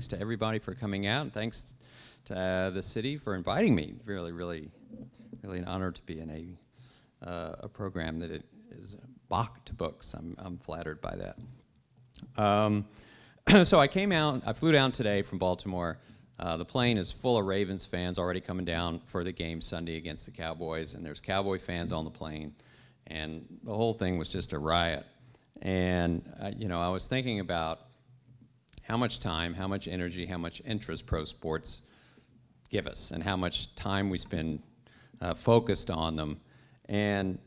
thanks to everybody for coming out, and thanks to uh, the city for inviting me. Really, really, really an honor to be in a, uh, a program that it is Bach to books. I'm, I'm flattered by that. Um, so I came out, I flew down today from Baltimore. Uh, the plane is full of Ravens fans already coming down for the game Sunday against the Cowboys, and there's Cowboy fans on the plane, and the whole thing was just a riot. And, uh, you know, I was thinking about how much time, how much energy, how much interest pro sports give us, and how much time we spend uh, focused on them, and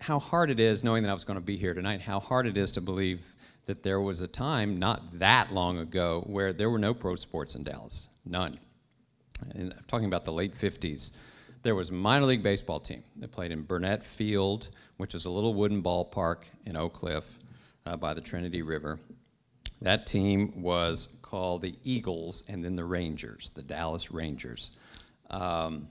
how hard it is, knowing that I was going to be here tonight, how hard it is to believe that there was a time not that long ago where there were no pro sports in Dallas, none. And I'm talking about the late 50s. There was a minor league baseball team that played in Burnett Field, which is a little wooden ballpark in Oak Cliff uh, by the Trinity River. That team was called the Eagles and then the Rangers, the Dallas Rangers. Um,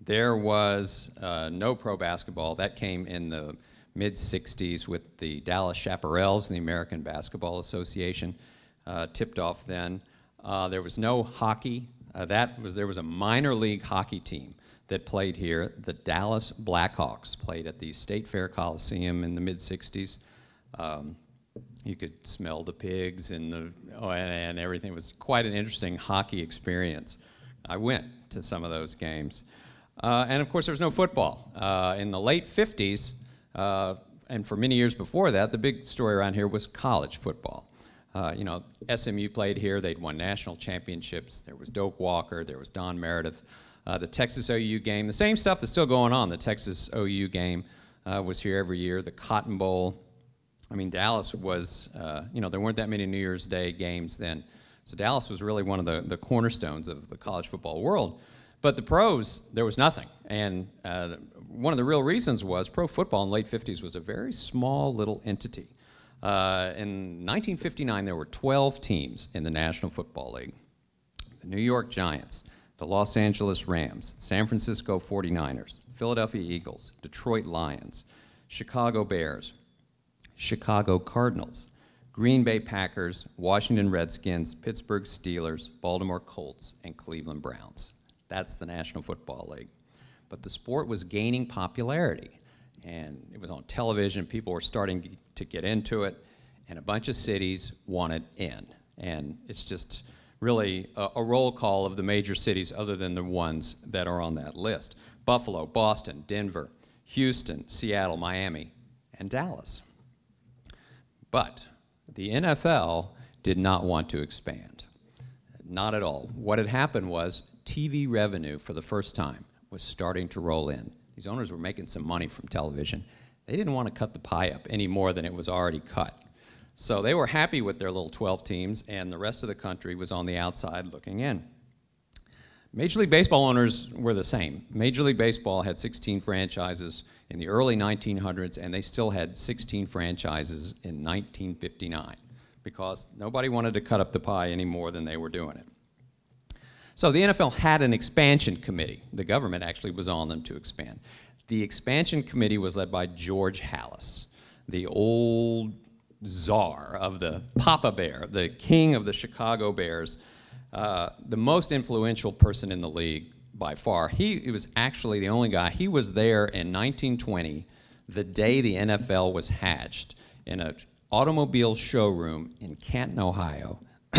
there was uh, no pro basketball. That came in the mid 60s with the Dallas Chaparrals and the American Basketball Association, uh, tipped off then. Uh, there was no hockey. Uh, that was there was a minor league hockey team that played here. The Dallas Blackhawks played at the State Fair Coliseum in the mid 60s. Um, you could smell the pigs and the oh, and, everything. It was quite an interesting hockey experience. I went to some of those games. Uh, and of course, there was no football. Uh, in the late 50s, uh, and for many years before that, the big story around here was college football. Uh, you know, SMU played here, they'd won national championships. There was Doak Walker, there was Don Meredith. Uh, the Texas OU game, the same stuff that's still going on. The Texas OU game uh, was here every year, the Cotton Bowl. I mean, Dallas was, you know, there weren't that many New Year's Day games then. So Dallas was really one of the, the cornerstones of the college football world. But the pros, there was nothing. And uh, one of the real reasons was pro football in the late 50s was a very small little entity. Uh, in 1959, there were 12 teams in the National Football League the New York Giants, the Los Angeles Rams, San Francisco 49ers, Philadelphia Eagles, Detroit Lions, Chicago Bears, Chicago Cardinals, Green Bay Packers, Washington Redskins, Pittsburgh Steelers, Baltimore Colts, and Cleveland Browns. That's the National Football League. But the sport was gaining popularity, and it was on television. People were starting to get into it, and a bunch of cities wanted in. And it's just really a, a roll call of the major cities other than the ones that are on that list Buffalo, Boston, Denver, Houston, Seattle, Miami, and Dallas. But the NFL did not want to expand. Not at all. What had happened was TV revenue for the first time was starting to roll in. These owners were making some money from television. They didn't want to cut the pie up any more than it was already cut. So they were happy with their little 12 teams, and the rest of the country was on the outside looking in. Major League Baseball owners were the same. Major League Baseball had 16 franchises in the early 1900s, and they still had 16 franchises in 1959 because nobody wanted to cut up the pie any more than they were doing it. So the NFL had an expansion committee. The government actually was on them to expand. The expansion committee was led by George Halas, the old czar of the Papa Bear, the king of the Chicago Bears, uh, the most influential person in the league by far. He, he was actually the only guy. He was there in 1920, the day the NFL was hatched, in an automobile showroom in Canton, Ohio.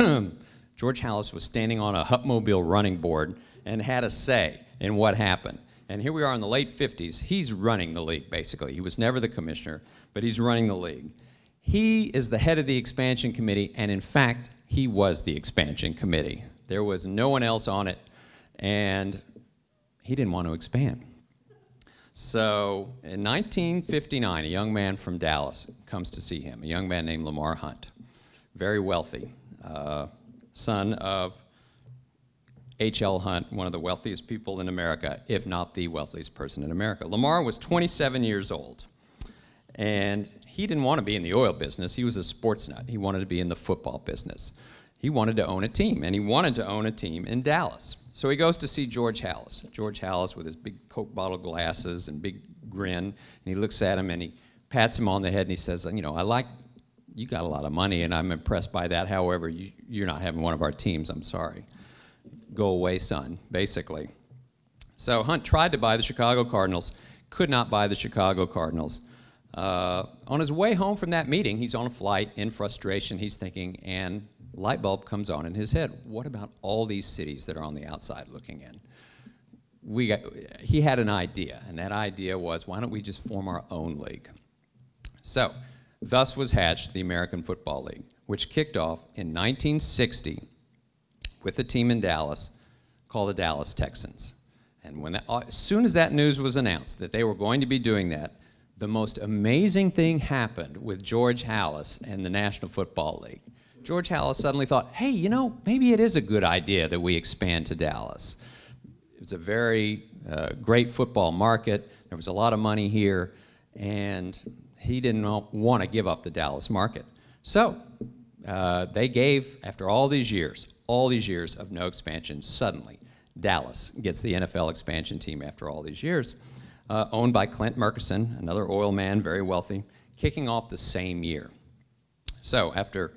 George Halas was standing on a Hupmobile running board and had a say in what happened. And here we are in the late 50s. He's running the league, basically. He was never the commissioner, but he's running the league. He is the head of the expansion committee, and in fact, he was the expansion committee. There was no one else on it, and he didn't want to expand. So in 1959, a young man from Dallas comes to see him, a young man named Lamar Hunt, very wealthy. Uh, son of H.L. Hunt, one of the wealthiest people in America, if not the wealthiest person in America. Lamar was 27 years old, and he didn't want to be in the oil business. He was a sports nut. He wanted to be in the football business. He wanted to own a team, and he wanted to own a team in Dallas. So he goes to see George Halas. George Halas with his big Coke bottle glasses and big grin, and he looks at him and he pats him on the head and he says, You know, I like you got a lot of money, and I'm impressed by that. However, you, you're not having one of our teams. I'm sorry. Go away, son, basically. So Hunt tried to buy the Chicago Cardinals, could not buy the Chicago Cardinals. Uh, on his way home from that meeting, he's on a flight in frustration. He's thinking, and light bulb comes on in his head. What about all these cities that are on the outside looking in? We got, he had an idea, and that idea was, why don't we just form our own league? So, thus was hatched the American Football League, which kicked off in 1960 with a team in Dallas called the Dallas Texans. And when that, uh, as soon as that news was announced that they were going to be doing that, the most amazing thing happened with George Halas and the National Football League. George Halas suddenly thought, hey, you know, maybe it is a good idea that we expand to Dallas. It was a very uh, great football market. There was a lot of money here, and he didn't want to give up the Dallas market. So uh, they gave, after all these years, all these years of no expansion, suddenly Dallas gets the NFL expansion team after all these years, uh, owned by Clint Murchison, another oil man, very wealthy, kicking off the same year. So after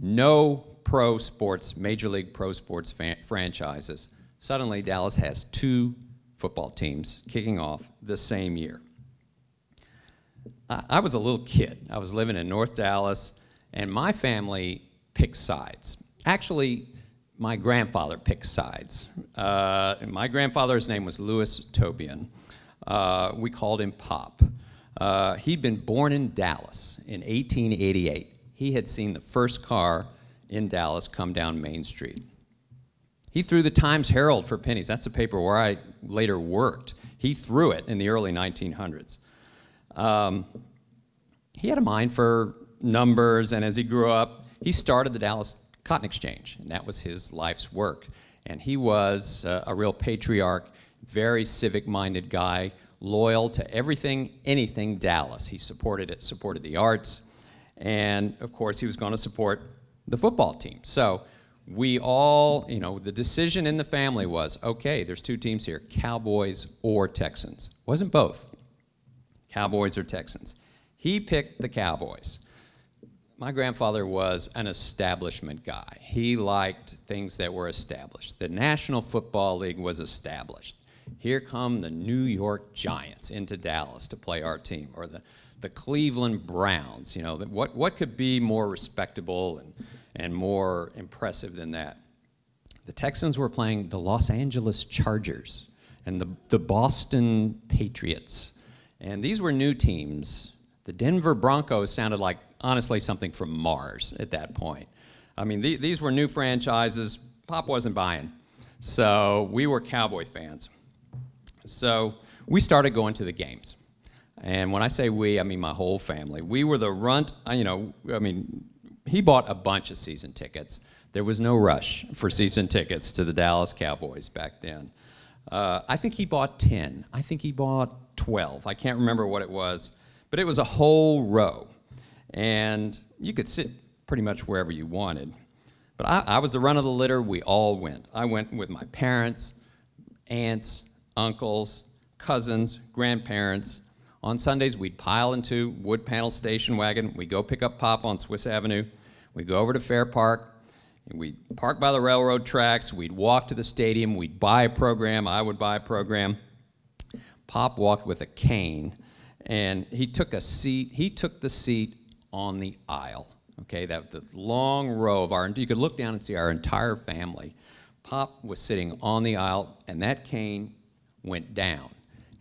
no pro sports, Major League Pro Sports franchises, suddenly Dallas has two football teams kicking off the same year. I, I was a little kid. I was living in North Dallas, and my family picked sides. Actually, my grandfather picked sides. Uh, my grandfather's name was Louis Tobian. Uh, we called him Pop. Uh, he'd been born in Dallas in 1888. He had seen the first car in Dallas come down Main Street. He threw the Times Herald for pennies. That's a paper where I later worked. He threw it in the early 1900s. Um, he had a mind for numbers, and as he grew up, he started the Dallas Cotton Exchange, and that was his life's work. And he was uh, a real patriarch, very civic minded guy, loyal to everything, anything Dallas. He supported it, supported the arts, and of course, he was going to support the football team. So we all, you know, the decision in the family was okay, there's two teams here Cowboys or Texans. Wasn't both. Cowboys or Texans. He picked the Cowboys. My grandfather was an establishment guy. He liked things that were established. The National Football League was established. Here come the New York Giants into Dallas to play our team, or the, the Cleveland Browns. You know, what, what could be more respectable and, and more impressive than that? The Texans were playing the Los Angeles Chargers and the, the Boston Patriots. And these were new teams. The Denver Broncos sounded like honestly something from Mars at that point. I mean, th- these were new franchises. Pop wasn't buying. So we were Cowboy fans. So we started going to the games. And when I say we, I mean my whole family. We were the runt, uh, you know, I mean, he bought a bunch of season tickets. There was no rush for season tickets to the Dallas Cowboys back then. Uh, I think he bought 10. I think he bought 12. I can't remember what it was, but it was a whole row and you could sit pretty much wherever you wanted. But I, I, was the run of the litter. We all went. I went with my parents, aunts, uncles, cousins, grandparents. On Sundays, we'd pile into wood panel station wagon. We'd go pick up Pop on Swiss Avenue. We'd go over to Fair Park. We'd park by the railroad tracks. We'd walk to the stadium. We'd buy a program. I would buy a program. Pop walked with a cane, and he took a seat. He took the seat on the aisle. Okay, that the long row of our, you could look down and see our entire family. Pop was sitting on the aisle, and that cane went down.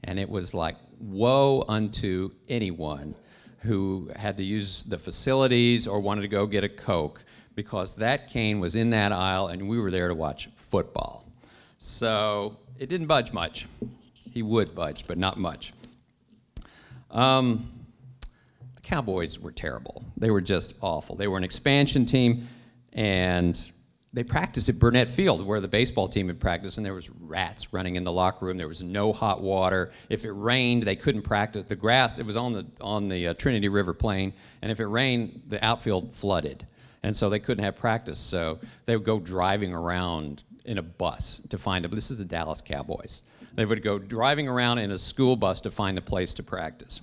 And it was like, woe unto anyone who had to use the facilities or wanted to go get a Coke because that cane was in that aisle and we were there to watch football. So it didn't budge much. He would budge, but not much. Um, the Cowboys were terrible. They were just awful. They were an expansion team, and they practiced at Burnett Field, where the baseball team had practiced, and there was rats running in the locker room. There was no hot water. If it rained, they couldn't practice. The grass, it was on the on the uh, Trinity River Plain, and if it rained, the outfield flooded, and so they couldn't have practice. So they would go driving around in a bus to find them. This is the Dallas Cowboys. They would go driving around in a school bus to find a place to practice.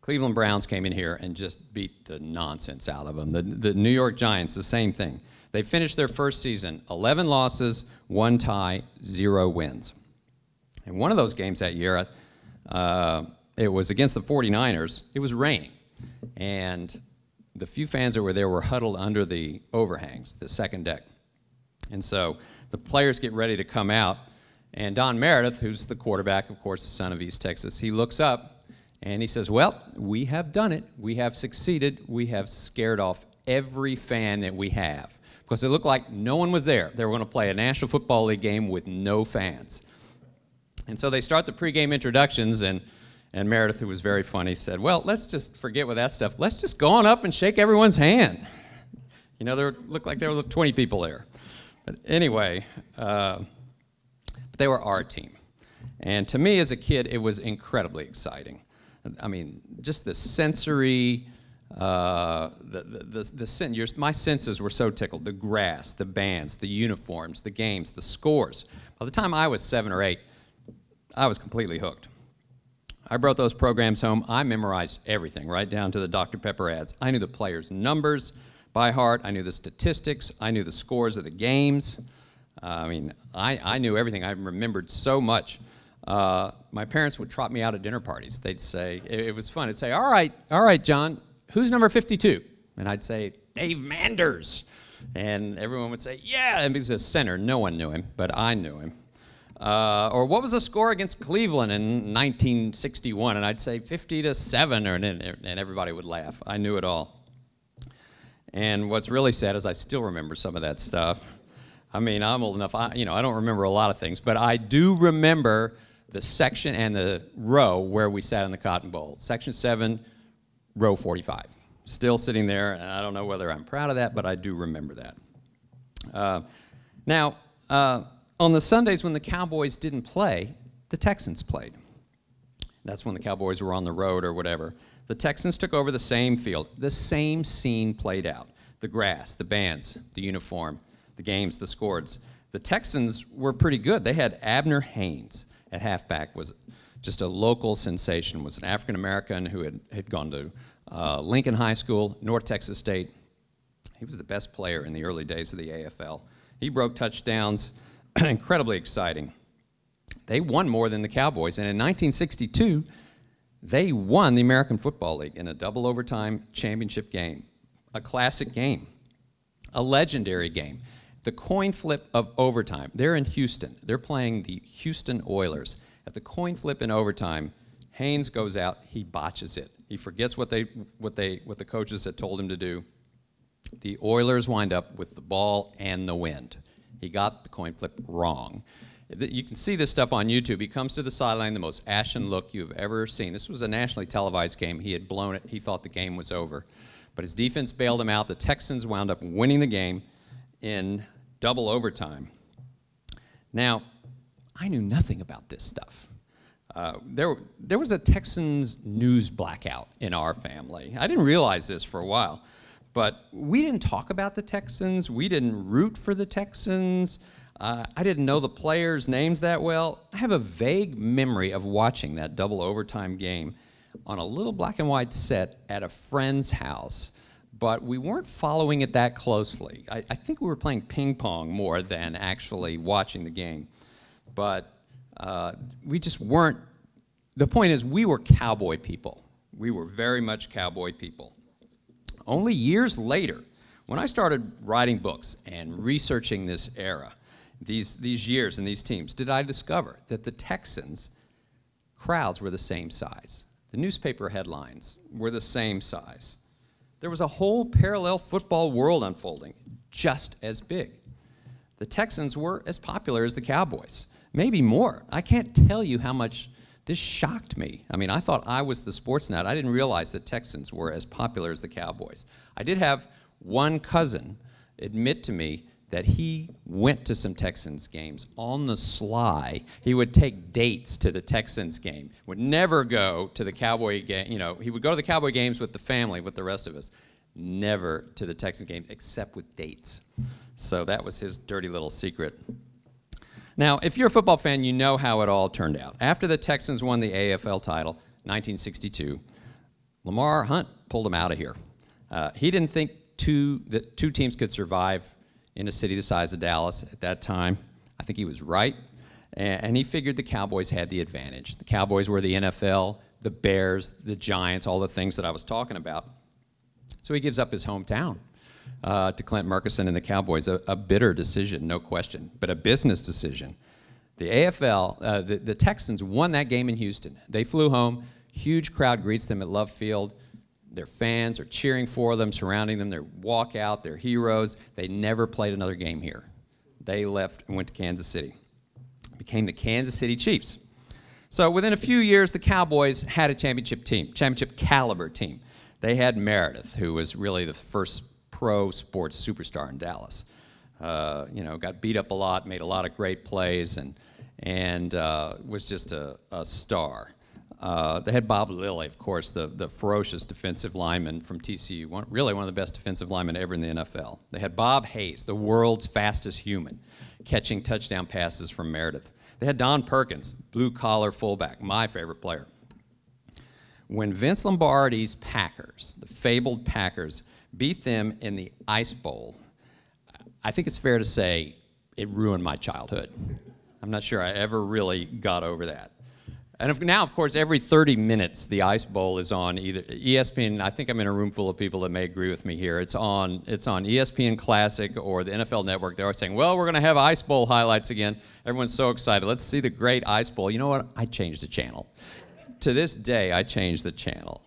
Cleveland Browns came in here and just beat the nonsense out of them. The, the New York Giants, the same thing. They finished their first season 11 losses, one tie, zero wins. And one of those games that year, uh, it was against the 49ers. It was raining. And the few fans that were there were huddled under the overhangs, the second deck. And so the players get ready to come out. And Don Meredith, who's the quarterback, of course, the son of East Texas, he looks up and he says, Well, we have done it. We have succeeded. We have scared off every fan that we have. Because it looked like no one was there. They were going to play a National Football League game with no fans. And so they start the pregame introductions, and, and Meredith, who was very funny, said, Well, let's just forget with that stuff. Let's just go on up and shake everyone's hand. You know, there looked like there were 20 people there. But anyway, uh, they were our team. And to me as a kid, it was incredibly exciting. I mean, just the sensory, uh, the, the, the, the sen- your, my senses were so tickled. The grass, the bands, the uniforms, the games, the scores. By the time I was seven or eight, I was completely hooked. I brought those programs home. I memorized everything, right down to the Dr. Pepper ads. I knew the players' numbers by heart. I knew the statistics. I knew the scores of the games. Uh, I mean, I, I knew everything. I remembered so much. Uh, my parents would trot me out at dinner parties. They'd say, it, it was fun. They'd say, All right, all right, John, who's number 52? And I'd say, Dave Manders. And everyone would say, Yeah, and he's a center. No one knew him, but I knew him. Uh, or what was the score against Cleveland in 1961? And I'd say 50 to 7, or, and, and everybody would laugh. I knew it all. And what's really sad is I still remember some of that stuff. I mean, I'm old enough, I, you know, I don't remember a lot of things, but I do remember the section and the row where we sat in the Cotton Bowl. Section 7, row 45. Still sitting there, and I don't know whether I'm proud of that, but I do remember that. Uh, now, uh, on the Sundays when the Cowboys didn't play, the Texans played. That's when the Cowboys were on the road or whatever. The Texans took over the same field. The same scene played out the grass, the bands, the uniform, the games, the scores. The Texans were pretty good. They had Abner Haynes at halfback, was just a local sensation, was an African American who had, had gone to uh, Lincoln High School, North Texas State. He was the best player in the early days of the AFL. He broke touchdowns, incredibly exciting. They won more than the Cowboys, and in 1962, they won the American Football League in a double overtime championship game, a classic game, a legendary game. The coin flip of overtime. They're in Houston. They're playing the Houston Oilers. At the coin flip in overtime, Haynes goes out, he botches it. He forgets what they what they what the coaches had told him to do. The Oilers wind up with the ball and the wind. He got the coin flip wrong. You can see this stuff on YouTube. He comes to the sideline, the most ashen look you've ever seen. This was a nationally televised game. He had blown it. He thought the game was over. But his defense bailed him out. The Texans wound up winning the game in double overtime. Now, I knew nothing about this stuff. Uh, there, there was a Texans news blackout in our family. I didn't realize this for a while, but we didn't talk about the Texans. We didn't root for the Texans. Uh, I didn't know the players' names that well. I have a vague memory of watching that double overtime game on a little black and white set at a friend's house, but we weren't following it that closely. I, I think we were playing ping pong more than actually watching the game. But uh, we just weren't. The point is, we were cowboy people. We were very much cowboy people. Only years later, when I started writing books and researching this era, these, these years and these teams, did I discover that the Texans crowds were the same size. The newspaper headlines were the same size. There was a whole parallel football world unfolding, just as big. The Texans were as popular as the Cowboys, maybe more. I can't tell you how much this shocked me. I mean, I thought I was the sports nut. I didn't realize that Texans were as popular as the Cowboys. I did have one cousin admit to me that he went to some Texans games on the sly. He would take dates to the Texans game, would never go to the Cowboy game. You know, he would go to the Cowboy games with the family, with the rest of us, never to the Texans game except with dates. So that was his dirty little secret. Now, if you're a football fan, you know how it all turned out. After the Texans won the AFL title, 1962, Lamar Hunt pulled him out of here. Uh, he didn't think two, that two teams could survive in a city the size of Dallas at that time. I think he was right. And, and he figured the Cowboys had the advantage. The Cowboys were the NFL, the Bears, the Giants, all the things that I was talking about. So he gives up his hometown uh, to Clint Murchison and the Cowboys. A, a, bitter decision, no question, but a business decision. The AFL, uh, the, the Texans won that game in Houston. They flew home. Huge crowd greets them at Love Field. Their fans are cheering for them, surrounding them. They walk out, they're heroes. They never played another game here. They left and went to Kansas City. Became the Kansas City Chiefs. So within a few years, the Cowboys had a championship team, championship caliber team. They had Meredith, who was really the first pro sports superstar in Dallas. Uh, you know, got beat up a lot, made a lot of great plays, and and uh, was just a, a star. Uh, they had Bob Lilly, of course, the, the ferocious defensive lineman from TCU, one, really one of the best defensive linemen ever in the NFL. They had Bob Hayes, the world's fastest human, catching touchdown passes from Meredith. They had Don Perkins, blue collar fullback, my favorite player. When Vince Lombardi's Packers, the fabled Packers, beat them in the Ice Bowl, I think it's fair to say it ruined my childhood. I'm not sure I ever really got over that. And if, now, of course, every 30 minutes, the Ice Bowl is on either ESPN. I think I'm in a room full of people that may agree with me here. It's on, it's on ESPN Classic or the NFL Network. They're saying, "Well, we're going to have Ice Bowl highlights again." Everyone's so excited. Let's see the great Ice Bowl. You know what? I changed the channel. To this day, I changed the channel.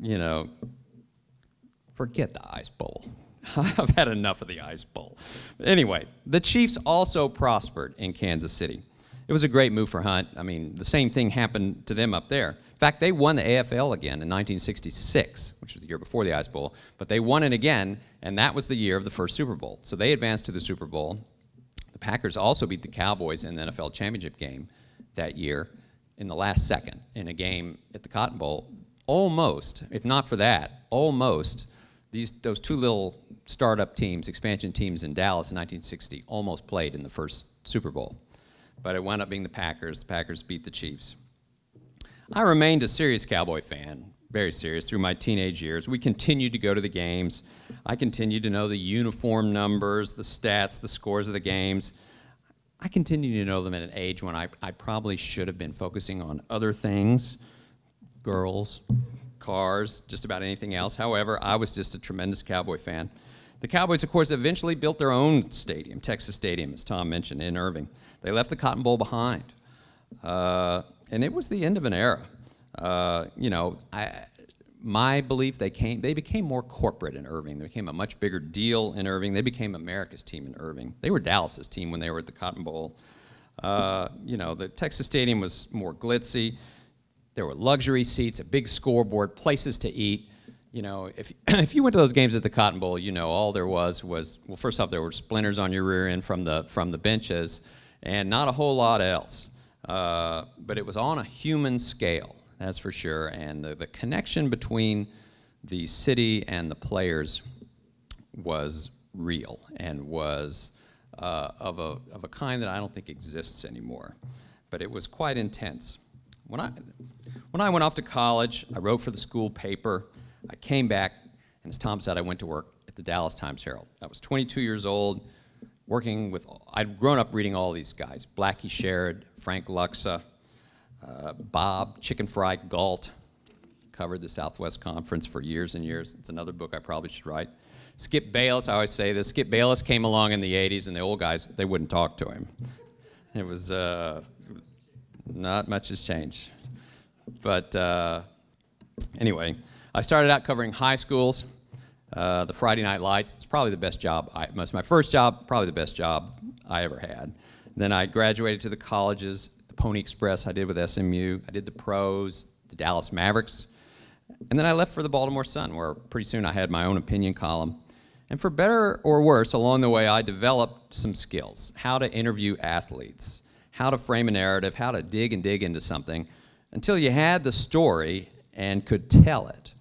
You know, forget the Ice Bowl. I've had enough of the Ice Bowl. Anyway, the Chiefs also prospered in Kansas City. It was a great move for Hunt. I mean, the same thing happened to them up there. In fact, they won the AFL again in 1966, which was the year before the Ice Bowl, but they won it again, and that was the year of the first Super Bowl. So they advanced to the Super Bowl. The Packers also beat the Cowboys in the NFL championship game that year in the last second in a game at the Cotton Bowl. Almost, if not for that, almost these those two little startup teams, expansion teams in Dallas in 1960, almost played in the first Super Bowl but it wound up being the Packers. The Packers beat the Chiefs. I remained a serious Cowboy fan, very serious, through my teenage years. We continued to go to the games. I continued to know the uniform numbers, the stats, the scores of the games. I continued to know them at an age when I, I probably should have been focusing on other things girls, cars, just about anything else. However, I was just a tremendous Cowboy fan. The Cowboys, of course, eventually built their own stadium, Texas Stadium, as Tom mentioned, in Irving. They left the Cotton Bowl behind. Uh, and it was the end of an era. Uh, you know, I, my belief they came they became more corporate in Irving. They became a much bigger deal in Irving. They became America's team in Irving. They were Dallas's team when they were at the Cotton Bowl. Uh, you know, the Texas Stadium was more glitzy. There were luxury seats, a big scoreboard, places to eat. You know, if if you went to those games at the Cotton Bowl, you know, all there was was well, first off, there were splinters on your rear end from the from the benches and not a whole lot else. Uh, but it was on a human scale, that's for sure. And the, the connection between the city and the players was real and was uh, of, a, of a kind that I don't think exists anymore. But it was quite intense. When I, when I went off to college, I wrote for the school paper. I came back, and as Tom said, I went to work at the Dallas Times Herald. I was 22 years old working with, I'd grown up reading all these guys Blackie Sherrod, Frank Luksa, uh, Bob, Chicken Fry Galt, covered the Southwest Conference for years and years. It's another book I probably should write. Skip Bayless, I always say this. Skip Bayless came along in the 80s, and the old guys, they wouldn't talk to him. It was uh, not much has changed. But uh, anyway, I started out covering high schools. Uh, the Friday Night Lights. It's probably the best job. I, was my first job, probably the best job I ever had. Then I graduated to the colleges, the Pony Express I did with SMU. I did the pros, the Dallas Mavericks. And then I left for the Baltimore Sun, where pretty soon I had my own opinion column. And for better or worse, along the way, I developed some skills how to interview athletes, how to frame a narrative, how to dig and dig into something until you had the story and could tell it.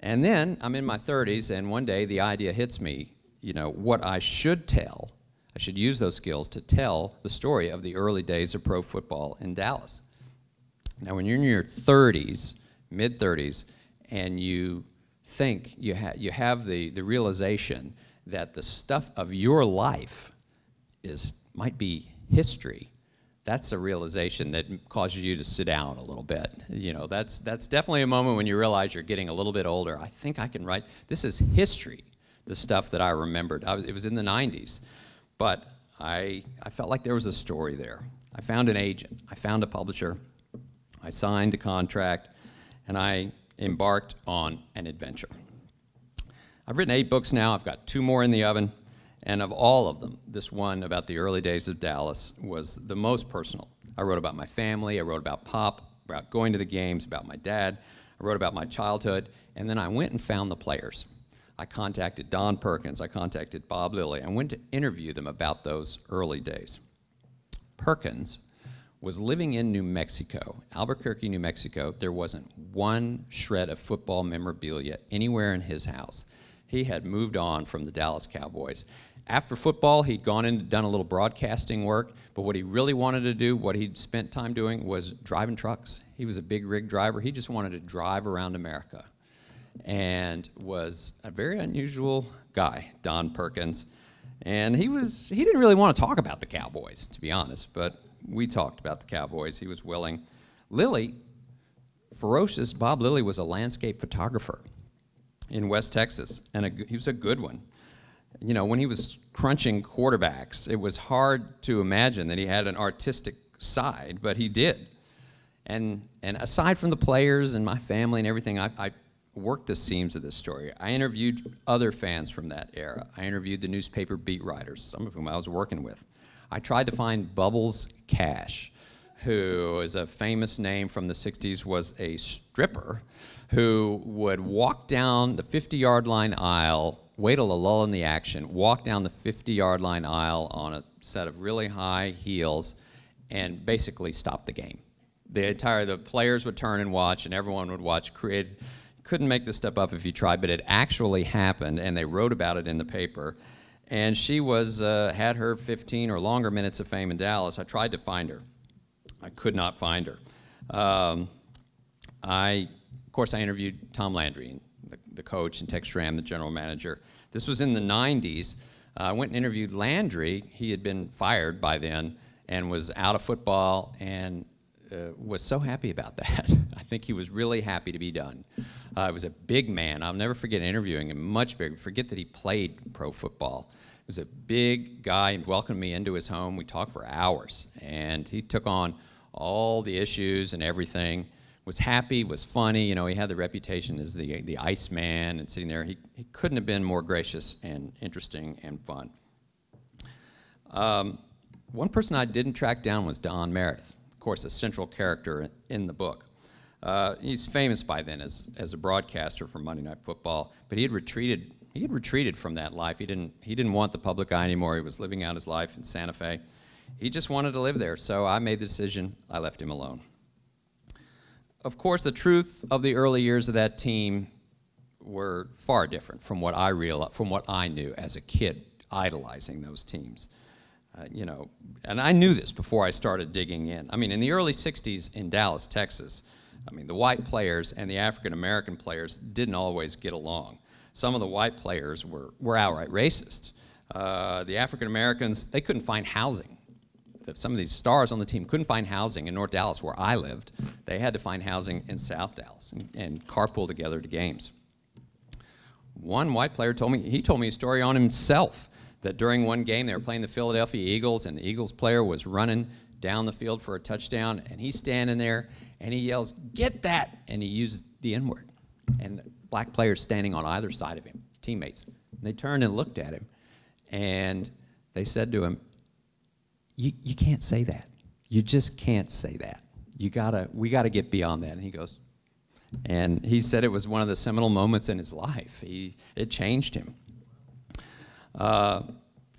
And then I'm in my 30s, and one day the idea hits me you know, what I should tell. I should use those skills to tell the story of the early days of pro football in Dallas. Now, when you're in your 30s, mid 30s, and you think you, ha- you have the, the realization that the stuff of your life is might be history that's a realization that causes you to sit down a little bit. You know, that's that's definitely a moment when you realize you're getting a little bit older. I think I can write. This is history, the stuff that I remembered. I was, it was in the 90s, but I I felt like there was a story there. I found an agent. I found a publisher. I signed a contract, and I embarked on an adventure. I've written eight books now. I've got two more in the oven. And of all of them, this one about the early days of Dallas was the most personal. I wrote about my family, I wrote about Pop, about going to the games, about my dad, I wrote about my childhood, and then I went and found the players. I contacted Don Perkins, I contacted Bob Lilly, I went to interview them about those early days. Perkins was living in New Mexico, Albuquerque, New Mexico. There wasn't one shred of football memorabilia anywhere in his house. He had moved on from the Dallas Cowboys after football, he'd gone in and done a little broadcasting work, but what he really wanted to do, what he'd spent time doing, was driving trucks. He was a big rig driver. He just wanted to drive around America and was a very unusual guy, Don Perkins. And he was he didn't really want to talk about the Cowboys, to be honest, but we talked about the Cowboys. He was willing. Lilly, ferocious Bob Lilly was a landscape photographer in West Texas, and a, he was a good one you know, when he was crunching quarterbacks, it was hard to imagine that he had an artistic side, but he did. And, and aside from the players and my family and everything, I, I worked the seams of this story. I interviewed other fans from that era. I interviewed the newspaper beat writers, some of whom I was working with. I tried to find Bubbles Cash, who is a famous name from the 60s, was a stripper who would walk down the 50 yard line aisle wait till a lull in the action, walk down the 50 yard line aisle on a set of really high heels, and basically stop the game. The entire the players would turn and watch, and everyone would watch. Create couldn't make this stuff up if you tried, but it actually happened, and they wrote about it in the paper. And she was uh, had her 15 or longer minutes of fame in Dallas. I tried to find her, I could not find her. Um, I, of course, I interviewed Tom Landry, the coach, and Tex Schramm, the general manager. This was in the 90s. Uh, I went and interviewed Landry. He had been fired by then and was out of football and uh, was so happy about that. I think he was really happy to be done. Uh, was a big man. I'll never forget interviewing him, much bigger. Forget that he played pro football. He was a big guy and welcomed me into his home. We talked for hours, and he took on all the issues and everything was happy, was funny. You know, he had the reputation as the the ice man and sitting there, he, he couldn't have been more gracious and interesting and fun. Um, one person I didn't track down was Don Meredith, of course, a central character in the book. Uh, he's famous by then as, as a broadcaster for Monday Night Football, but he had retreated. He had retreated from that life. He didn't. He didn't want the public eye anymore. He was living out his life in Santa Fe. He just wanted to live there. So I made the decision. I left him alone of course, the truth of the early years of that team were far different from what I from what I knew as a kid, idolizing those teams. Uh, you know, and I knew this before I started digging in. I mean, in the early '60s in Dallas, Texas, I mean, the white players and the African American players didn't always get along. Some of the white players were were outright racist. Uh, the African Americans they couldn't find housing some of these stars on the team couldn't find housing in North Dallas where I lived. They had to find housing in South Dallas and, and carpool together to games. One white player told me, he told me a story on himself that during one game they were playing the Philadelphia Eagles and the Eagles player was running down the field for a touchdown and he's standing there and he yells, Get that! And he uses the N word. And black players standing on either side of him, teammates. And they turned and looked at him and they said to him, you, you can't say that. You just can't say that. You gotta, we gotta get beyond that. And he goes, and he said it was one of the seminal moments in his life. He, it changed him. Uh,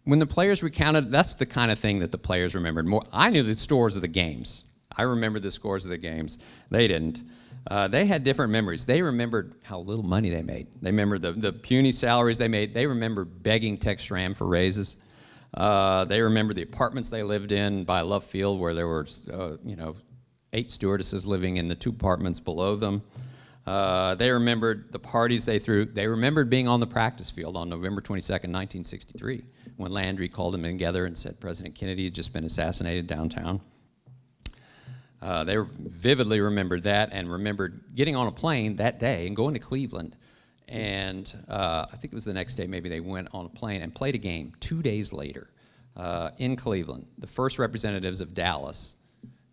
when the players recounted, that's the kind of thing that the players remembered more. I knew the scores of the games. I remembered the scores of the games. They didn't. Uh, they had different memories. They remembered how little money they made. They remembered the, the puny salaries they made. They remembered begging Tex Schramm for raises. Uh, they remember the apartments they lived in by Love Field, where there were, uh, you know, eight stewardesses living in the two apartments below them. Uh, they remembered the parties they threw. They remembered being on the practice field on November 22nd, 1963, when Landry called them together and said President Kennedy had just been assassinated downtown. Uh, they vividly remembered that and remembered getting on a plane that day and going to Cleveland. And uh, I think it was the next day, maybe they went on a plane and played a game two days later uh, in Cleveland. The first representatives of Dallas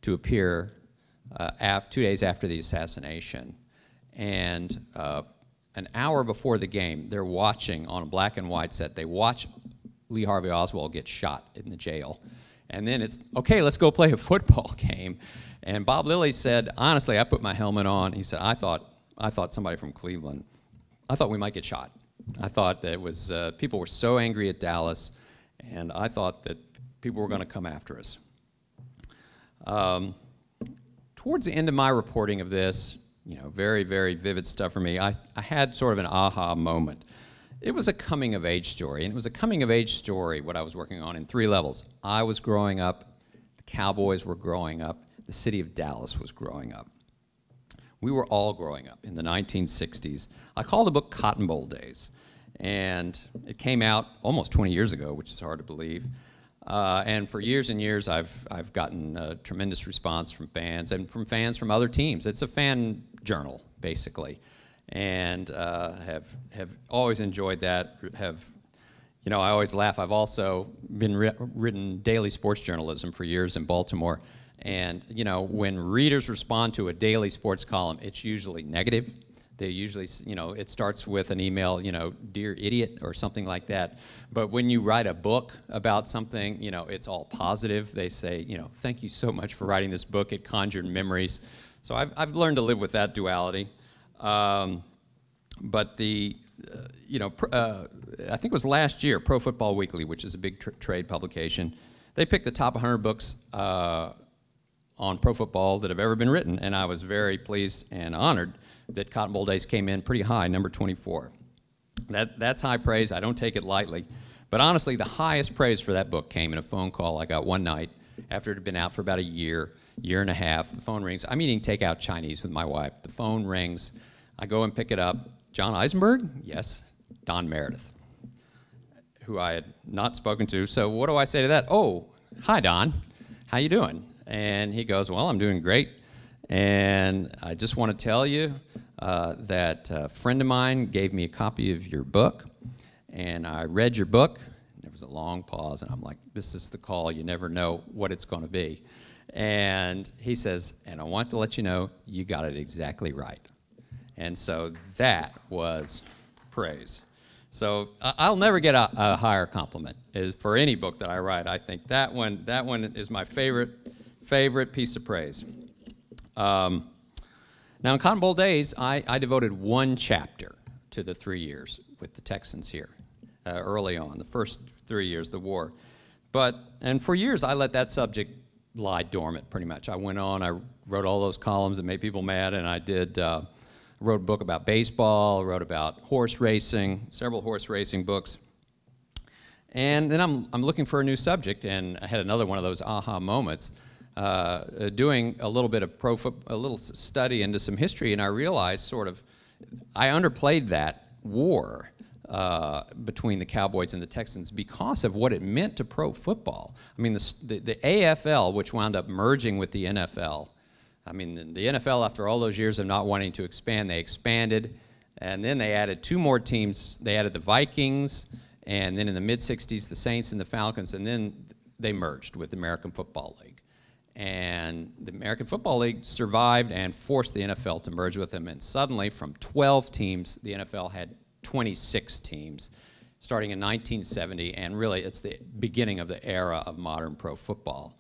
to appear uh, two days after the assassination. And uh, an hour before the game, they're watching on a black and white set, they watch Lee Harvey Oswald get shot in the jail. And then it's, okay, let's go play a football game. And Bob Lilly said, honestly, I put my helmet on. He said, I thought, I thought somebody from Cleveland, I thought we might get shot. I thought that it was, uh, people were so angry at Dallas, and I thought that people were going to come after us. Um, towards the end of my reporting of this, you know, very, very vivid stuff for me, I, I had sort of an aha moment. It was a coming of age story, and it was a coming of age story, what I was working on, in three levels. I was growing up, the Cowboys were growing up, the city of Dallas was growing up. We were all growing up in the 1960s. I call the book Cotton Bowl Days, and it came out almost 20 years ago, which is hard to believe. Uh, and for years and years, I've, I've gotten a tremendous response from fans and from fans from other teams. It's a fan journal, basically, and uh, have, have always enjoyed that. Have, you know, I always laugh. I've also been written daily sports journalism for years in Baltimore, and, you know, when readers respond to a daily sports column, it's usually negative. They usually, you know, it starts with an email, you know, dear idiot or something like that. But when you write a book about something, you know, it's all positive. They say, you know, thank you so much for writing this book. It conjured memories. So I've, I've learned to live with that duality. Um, but the, uh, you know, uh, I think it was last year, Pro Football Weekly, which is a big tr trade publication, they picked the top 100 books uh, on pro football that have ever been written, and I was very pleased and honored that Cotton Bowl Days came in pretty high, number 24. That, that's high praise. I don't take it lightly. But honestly, the highest praise for that book came in a phone call I got one night after it had been out for about a year, year and a half. The phone rings. I'm eating takeout Chinese with my wife. The phone rings. I go and pick it up. John Eisenberg? Yes. Don Meredith, who I had not spoken to. So what do I say to that? Oh, hi, Don. How you doing? And he goes, Well, I'm doing great. And I just want to tell you uh, that a friend of mine gave me a copy of your book, and I read your book. There was a long pause, and I'm like, This is the call. You never know what it's going to be. And he says, And I want to let you know you got it exactly right. And so that was praise. So I'll never get a, a higher compliment for any book that I write. I think that one, that one is my favorite favorite piece of praise. Um, now, in Cotton Bowl days, I, I, devoted one chapter to the three years with the Texans here uh, early on, the first three years, of the war. But, and for years, I let that subject lie dormant pretty much. I went on, I wrote all those columns that made people mad, and I did, uh, wrote a book about baseball, wrote about horse racing, several horse racing books. And then I'm, I'm looking for a new subject, and I had another one of those aha moments uh, doing a little bit of pro a little study into some history, and I realized sort of I underplayed that war uh, between the Cowboys and the Texans because of what it meant to pro football. I mean, the, the, the AFL, which wound up merging with the NFL. I mean, the, the NFL, after all those years of not wanting to expand, they expanded, and then they added two more teams. They added the Vikings, and then in the mid 60s, the Saints and the Falcons, and then they merged with the American Football League. And the American Football League survived and forced the NFL to merge with them. And suddenly, from 12 teams, the NFL had 26 teams starting in 1970. And really, it's the beginning of the era of modern pro football.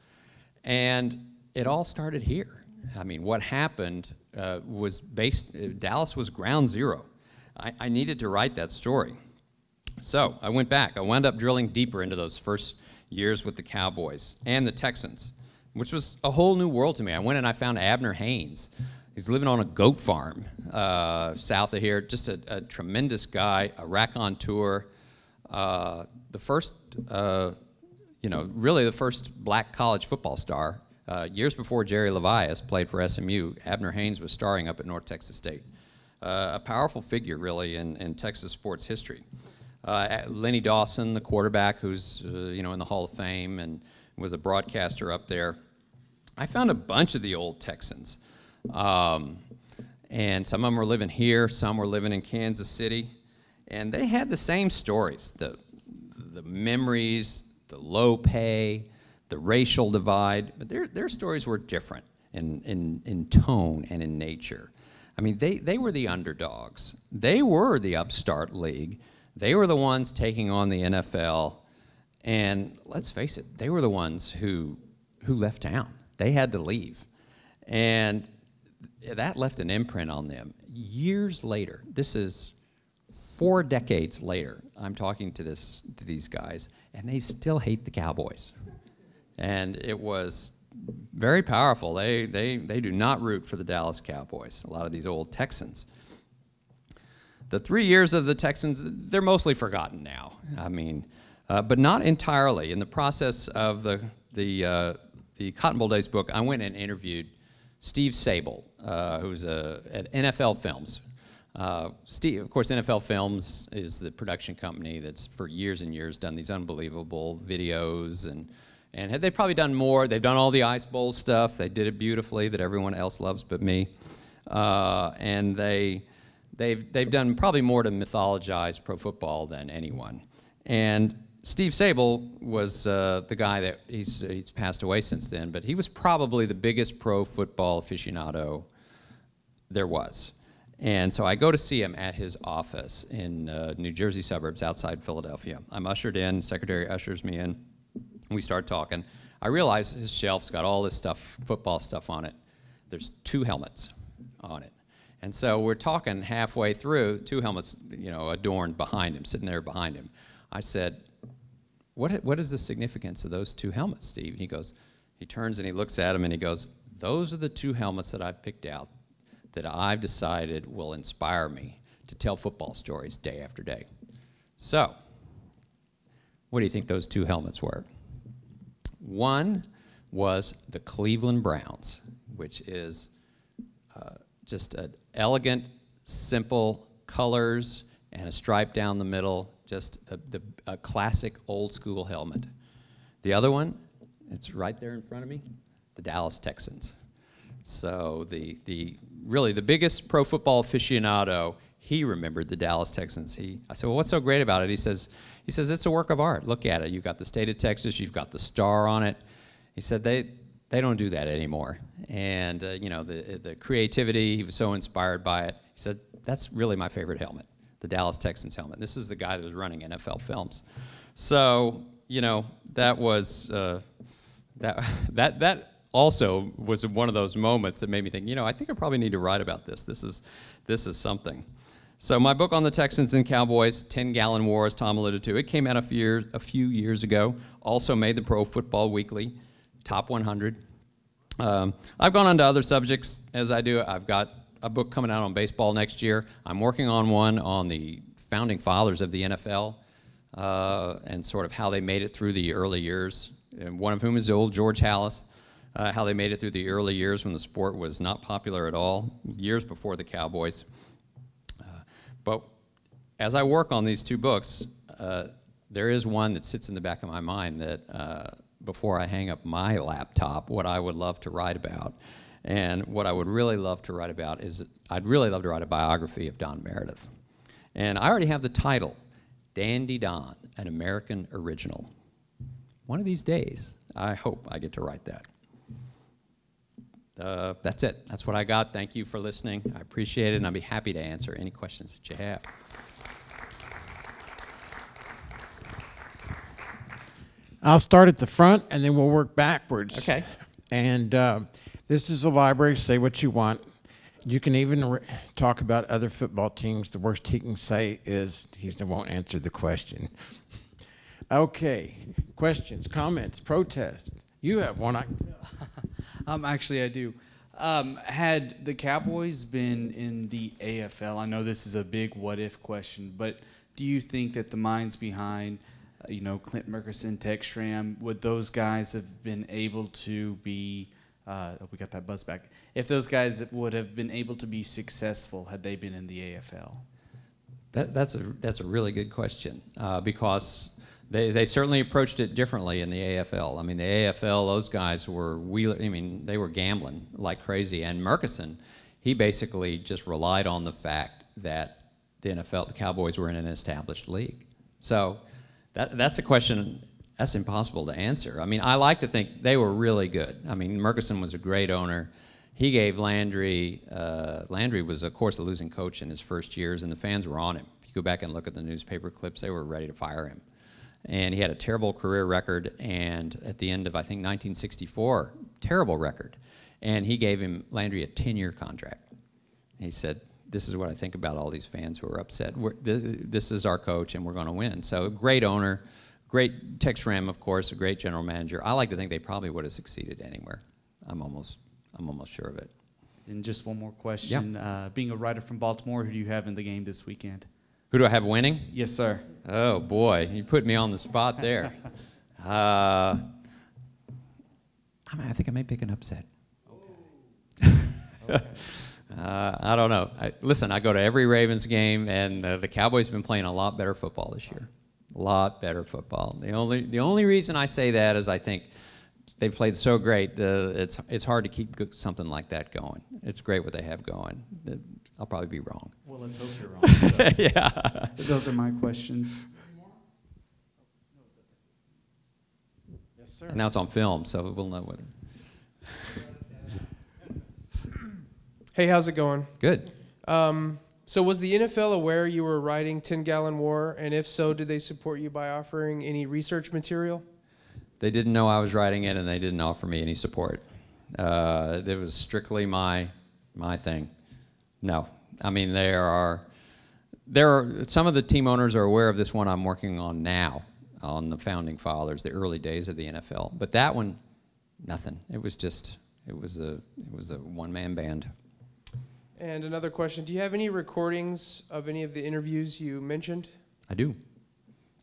And it all started here. I mean, what happened uh, was based, uh, Dallas was ground zero. I, I needed to write that story. So I went back. I wound up drilling deeper into those first years with the Cowboys and the Texans which was a whole new world to me. I went and I found Abner Haynes. He's living on a goat farm uh, south of here. Just a, a, tremendous guy, a raconteur. Uh, the first, uh, you know, really the first black college football star. Uh, years before Jerry Levias played for SMU, Abner Haynes was starring up at North Texas State. uh, a powerful figure, really, in, in Texas sports history. Uh, Lenny Dawson, the quarterback, who's you know in the Hall of Fame and was a broadcaster up there. I found a bunch of the old Texans, um, and some of them were living here, some were living in Kansas City, and they had the same stories: the the memories, the low pay, the racial divide. But their their stories were different in in, in tone and in nature. I mean, they, they were the underdogs. They were the upstart league. They were the ones taking on the NFL. And let's face it, they were the ones who, who left town. They had to leave. And that left an imprint on them. Years later, this is four decades later, I'm talking to, this, to these guys, and they still hate the Cowboys. And it was very powerful. They, they, they do not root for the Dallas Cowboys, a lot of these old Texans. The three years of the Texans, they're mostly forgotten now. I mean, uh, but not entirely. In the process of the, the, uh, the Cotton Bowl Days book, I went and interviewed Steve Sabol, uh, who's a, at NFL Films. Uh, Steve, of course, NFL Films is the production company that's for years and years done these unbelievable videos and and had they probably done more? They've done all the Ice Bowl stuff. They did it beautifully that everyone else loves but me. Uh, and they, they've, they've done probably more to mythologize pro football than anyone. And Steve Sabol was uh, the guy that he's, he's passed away since then, but he was probably the biggest pro football aficionado there was. And so I go to see him at his office in uh, New Jersey suburbs outside Philadelphia. I'm ushered in, secretary ushers me in. And we start talking. I realize his shelf's got all this stuff, football stuff on it. There's two helmets on it. And so we're talking halfway through, two helmets, you know, adorned behind him, sitting there behind him. I said, what, what is the significance of those two helmets, Steve? He goes, he turns and he looks at him and he goes, those are the two helmets that I've picked out that I've decided will inspire me to tell football stories day after day. So, what do you think those two helmets were? One was the Cleveland Browns, which is uh, just an elegant, simple colors and a stripe down the middle, just a, the, a classic old school helmet. The other one, it's right there in front of me, the Dallas Texans. So the, the really the biggest pro football aficionado, he remembered the Dallas Texans. He, I said, well, what's so great about it? He says, he says, it's a work of art. Look at it. You've got the state of Texas, you've got the star on it. He said, they, they don't do that anymore. And, uh, you know, the, the creativity, he was so inspired by it. He said, that's really my favorite helmet, the Dallas Texans helmet. This is the guy that was running NFL Films. So, you know, that was, uh, that, that, that also was one of those moments that made me think, you know, I think I probably need to write about this. This is, this is something. So my book on the Texans and Cowboys, 10 Gallon War, as Tom alluded to, it came out a few, years, a few years ago. Also made the Pro Football Weekly top 100. Um, I've gone on to other subjects as I do. I've got a book coming out on baseball next year. I'm working on one on the founding fathers of the NFL uh, and sort of how they made it through the early years. And one of whom is old George Halas. Uh, how they made it through the early years when the sport was not popular at all, years before the Cowboys. But as I work on these two books, uh, there is one that sits in the back of my mind that uh, before I hang up my laptop, what I would love to write about. And what I would really love to write about is I'd really love to write a biography of Don Meredith. And I already have the title Dandy Don, an American Original. One of these days, I hope I get to write that uh, that's it. That's what I got. Thank you for listening. I appreciate it, and I'll be happy to answer any questions that you have. I'll start at the front, and then we'll work backwards. Okay. And uh, this is a library. Say what you want. You can even talk about other football teams. The worst he can say is he won't answer the question. okay. Questions, comments, protests. You have one. I Um, actually, I do. Um, had the Cowboys been in the AFL, I know this is a big what if question, but do you think that the minds behind, uh, you know, Clint Murchison, Tex Schramm, would those guys have been able to be, uh, we got that buzz back, if those guys would have been able to be successful had they been in the AFL. That, that's, a, that's a really good question uh, because they, they certainly approached it differently in the AFL. I mean, the AFL, those guys were, wheel, I mean, they were gambling like crazy. And Murchison, he basically just relied on the fact that the NFL, the Cowboys were in an established league. So that, that's a question that's impossible to answer. I mean, I like to think they were really good. I mean, Murchison was a great owner. He gave Landry, uh, Landry was, of course, a losing coach in his first years, and the fans were on him. If you go back and look at the newspaper clips, they were ready to fire him. And he had a terrible career record, and at the end of, I think, 1964, terrible record. And he gave him, Landry, a 10 year contract. He said, This is what I think about all these fans who are upset. Th- this is our coach, and we're going to win. So, great owner, great Tex Schramm, of course, a great general manager. I like to think they probably would have succeeded anywhere. I'm almost, I'm almost sure of it. And just one more question. Uh, being a writer from Baltimore, who do you have in the game this weekend? Who do I have winning? Yes, sir. Oh boy, you put me on the spot there. uh, I, mean, I think I may pick an upset. uh, I don't know. I, listen, I go to every Ravens game, and uh, the Cowboys have been playing a lot better football this year. A lot better football. The only the only reason I say that is I think they've played so great. Uh, it's it's hard to keep something like that going. It's great what they have going. I'll probably be wrong. Well, let's hope you're wrong. yeah. Those are my questions. Yes, sir. And now it's on film, so we'll know whether. Hey, how's it going? Good. Um, so, was the NFL aware you were writing 10 Gallon War? And if so, did they support you by offering any research material? They didn't know I was writing it, and they didn't offer me any support. Uh, it was strictly my my thing. No, I mean there are there are some of the team owners are aware of this one I'm working on now on the founding fathers, the early days of the NFL. But that one, nothing. It was just it was a it was a one man band. And another question Do you have any recordings of any of the interviews you mentioned? I do.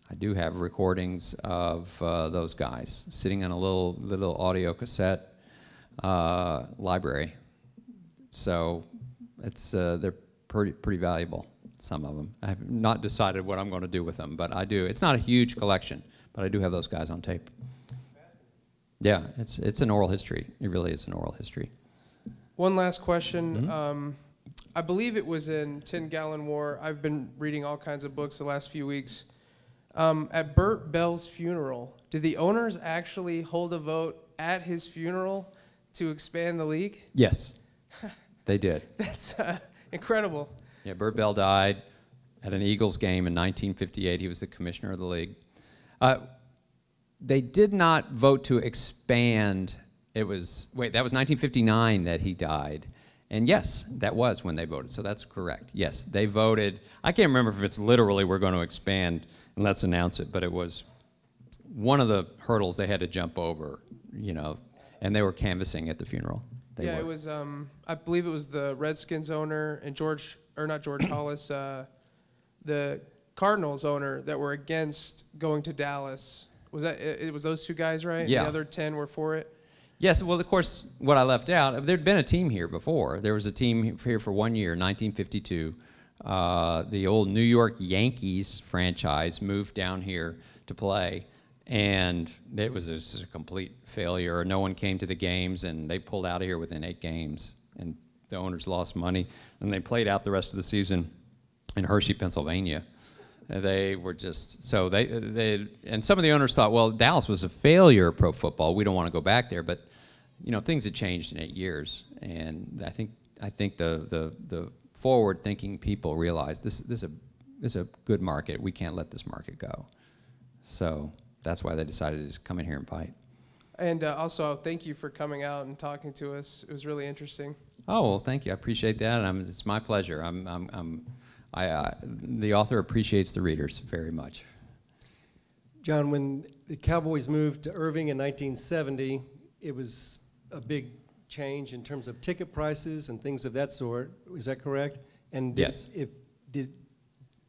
I do have recordings of uh, those guys sitting in a little little audio cassette uh, library. So it's uh, they're pretty pretty valuable. Some of them. I have not decided what I'm going to do with them, but I do. It's not a huge collection, but I do have those guys on tape. Yeah, it's it's an oral history. It really is an oral history. One last question. Um, I believe it was in 10 Gallon War. I've been reading all kinds of books the last few weeks. Um, at Bert Bell's funeral, did the owners actually hold a vote at his funeral to expand the league? Yes, they did. That's uh, incredible. Yeah, Bert Bell died at an Eagles game in 1958. He was the commissioner of the league. Uh, they did not vote to expand. It was wait, that was 1959 that he died. And yes, that was when they voted. So that's correct. Yes, they voted. I can't remember if it's literally we're going to expand and let's announce it, but it was one of the hurdles they had to jump over, you know, and they were canvassing at the funeral. They yeah, were. it was. Um, I believe it was the Redskins owner and George, or not George Halas, uh, the Cardinals owner that were against going to Dallas. Was that it? it was those two guys, right? Yeah. The other ten were for it. Yes, well, of course, what I left out, there'd been a team here before. There was a team here for one year, 1952. Uh, the old New York Yankees franchise moved down here to play, and it was a complete failure. No one came to the games, and they pulled out of here within eight games, and the owners lost money. And they played out the rest of the season in Hershey, Pennsylvania. They were just so they they and some of the owners thought, well, Dallas was a failure pro football. We don't want to go back there, but you know things had changed in eight years, and I think I think the the the forward thinking people realized this this is a this is a good market. We can't let this market go. So that's why they decided to just come in here and fight. And uh, also, thank you for coming out and talking to us. It was really interesting. Oh well, thank you. I appreciate that. I'm, it's my pleasure. I'm, I'm, I'm I, uh, the author appreciates the readers very much. John, when the Cowboys moved to Irving in 1970, it was a big change in terms of ticket prices and things of that sort. Is that correct? And did, Yes. If did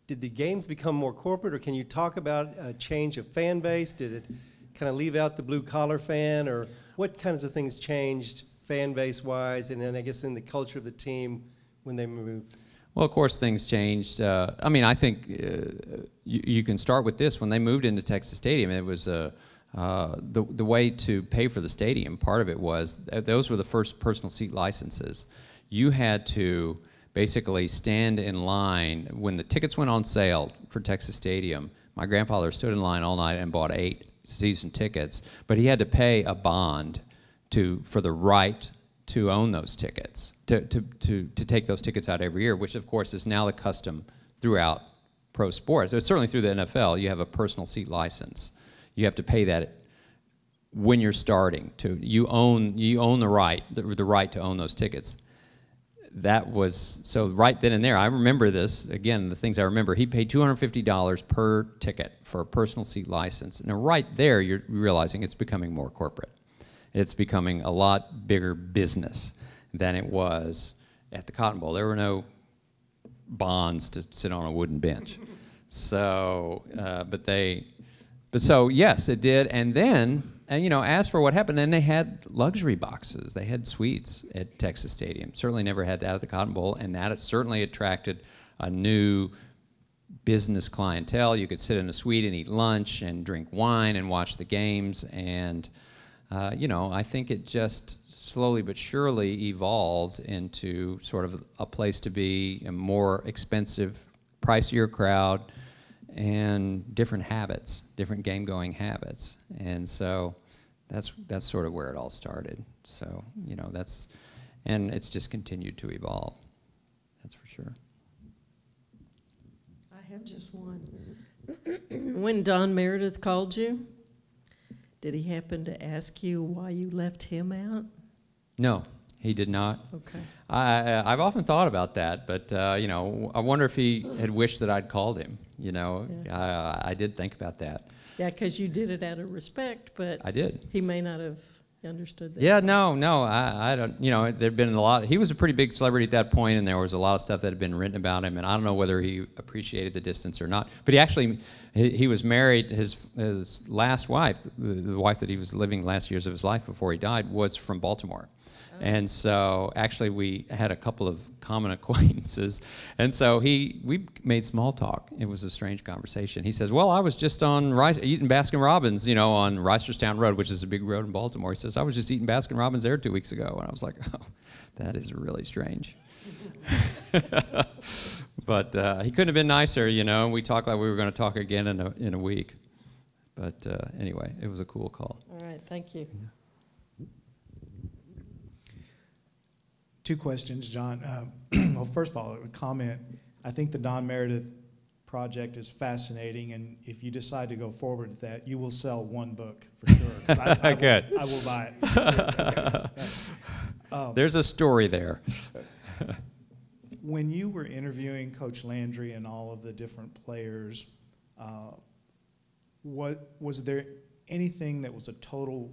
did the games become more corporate, or can you talk about a change of fan base? Did it kind of leave out the blue collar fan, or what kinds of things changed fan base wise, and then I guess in the culture of the team when they moved? Well, of course, things changed. Uh, I mean, I think uh, you, you, can start with this. When they moved into Texas Stadium, it was uh, uh the, the way to pay for the stadium. Part of it was those were the first personal seat licenses. You had to basically stand in line when the tickets went on sale for Texas Stadium. My grandfather stood in line all night and bought eight season tickets, but he had to pay a bond to for the right to own those tickets to, to, to, to take those tickets out every year, which of course is now the custom throughout pro sports. Certainly through the NFL. You have a personal seat license. You have to pay that when you're starting. To you own you own the right the, the right to own those tickets. That was so right then and there. I remember this again. The things I remember. He paid two hundred fifty dollars per ticket for a personal seat license. Now right there, you're realizing it's becoming more corporate. It's becoming a lot bigger business than it was at the Cotton Bowl. There were no bonds to sit on a wooden bench. So, uh, but they, but so yes, it did. And then, and you know, as for what happened, then they had luxury boxes. They had suites at Texas Stadium. Certainly never had that at the Cotton Bowl, and that certainly attracted a new business clientele. You could sit in a suite and eat lunch and drink wine and watch the games. And, uh, you know, I think it just slowly but surely evolved into sort of a place to be a more expensive, pricier crowd and different habits, different game going habits. And so that's that's sort of where it all started. So, you know, that's and it's just continued to evolve. That's for sure. I have just one. when Don Meredith called you, did he happen to ask you why you left him out? No, he did not. Okay. I, I've often thought about that, but uh, you know, I wonder if he had wished that I'd called him. You know, Yeah. I, I did think about that. Yeah, because you did it out of respect, but I did. he may not have understood that. Yeah, no, no, I, I don't. You know, there'd been a lot. He was a pretty big celebrity at that point, and there was a lot of stuff that had been written about him. And I don't know whether he appreciated the distance or not. But he actually, he, he was married. His his last wife, the, the wife that he was living last years of his life before he died, was from Baltimore. And so actually we had a couple of common acquaintances. And so he we made small talk. It was a strange conversation. He says, "Well, I was just on Rice, eating Baskin Robbins, you know, on Reisterstown Road, which is a big road in Baltimore." He says, "I was just eating Baskin Robbins there 2 weeks ago." And I was like, "Oh, that is really strange." but uh, he couldn't have been nicer, you know. And we talked like we were going to talk again in a in a week. But uh, anyway, it was a cool call. All right, thank you. Two questions, John. Uh, well, first of all, a comment. I think the Don Meredith project is fascinating, and if you decide to go forward with that, you will sell one book for sure. I, I Good. Will, I will buy it. Um, There's a story there. when you were interviewing Coach Landry and all of the different players, uh, what was there anything that was a total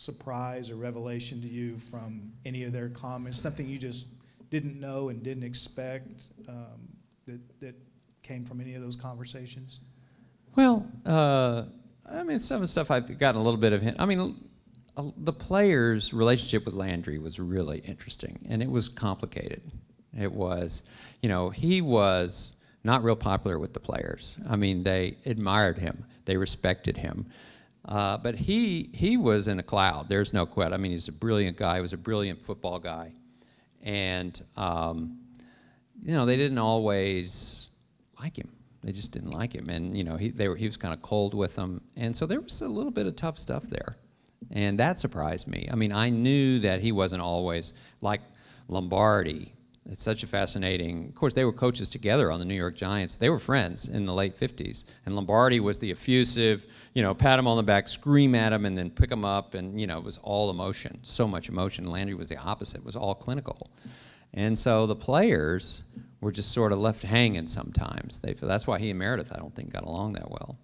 surprise or revelation to you from any of their comments? Something you just didn't know and didn't expect um, that that came from any of those conversations? Well, uh, I mean, some of the stuff I've gotten a little bit of hint. I mean, uh, the players' relationship with Landry was really interesting, and it was complicated. It was, you know, he was not real popular with the players. I mean, they admired him, they respected him. Uh, but he he was in a cloud. There's no question. I mean, he's a brilliant guy. He was a brilliant football guy, and um, you know they didn't always like him. They just didn't like him, and you know he they were he was kind of cold with them, and so there was a little bit of tough stuff there, and that surprised me. I mean, I knew that he wasn't always like Lombardi it's such a fascinating. Of course, they were coaches together on the New York Giants. They were friends in the late 50s. And Lombardi was the effusive, you know, pat him on the back, scream at him, and then pick him up. And, you know, it was all emotion, so much emotion. Landry was the opposite, it was all clinical. And so the players were just sort of left hanging sometimes. They, that's why he and Meredith, I don't think, got along that well.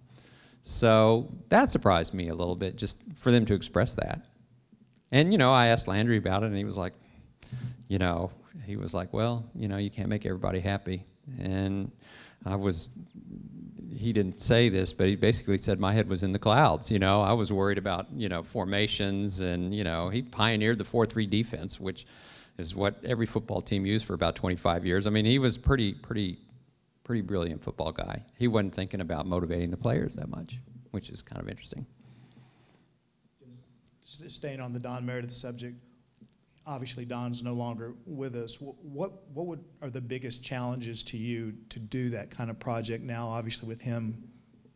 So that surprised me a little bit, just for them to express that. And, you know, I asked Landry about it, and he was like, you know, he was like, well, you know, you can't make everybody happy. And I was he didn't say this, but he basically said my head was in the clouds. You know, I was worried about you know formations, and you know he pioneered the four-three defense, which is what every football team used for about 25 years. I mean, he was pretty pretty pretty brilliant football guy. He wasn't thinking about motivating the players that much, which is kind of interesting. S- Staying on the Don Meredith subject, obviously Don's no longer with us. What, what would, are the biggest challenges to you to do that kind of project now, obviously with him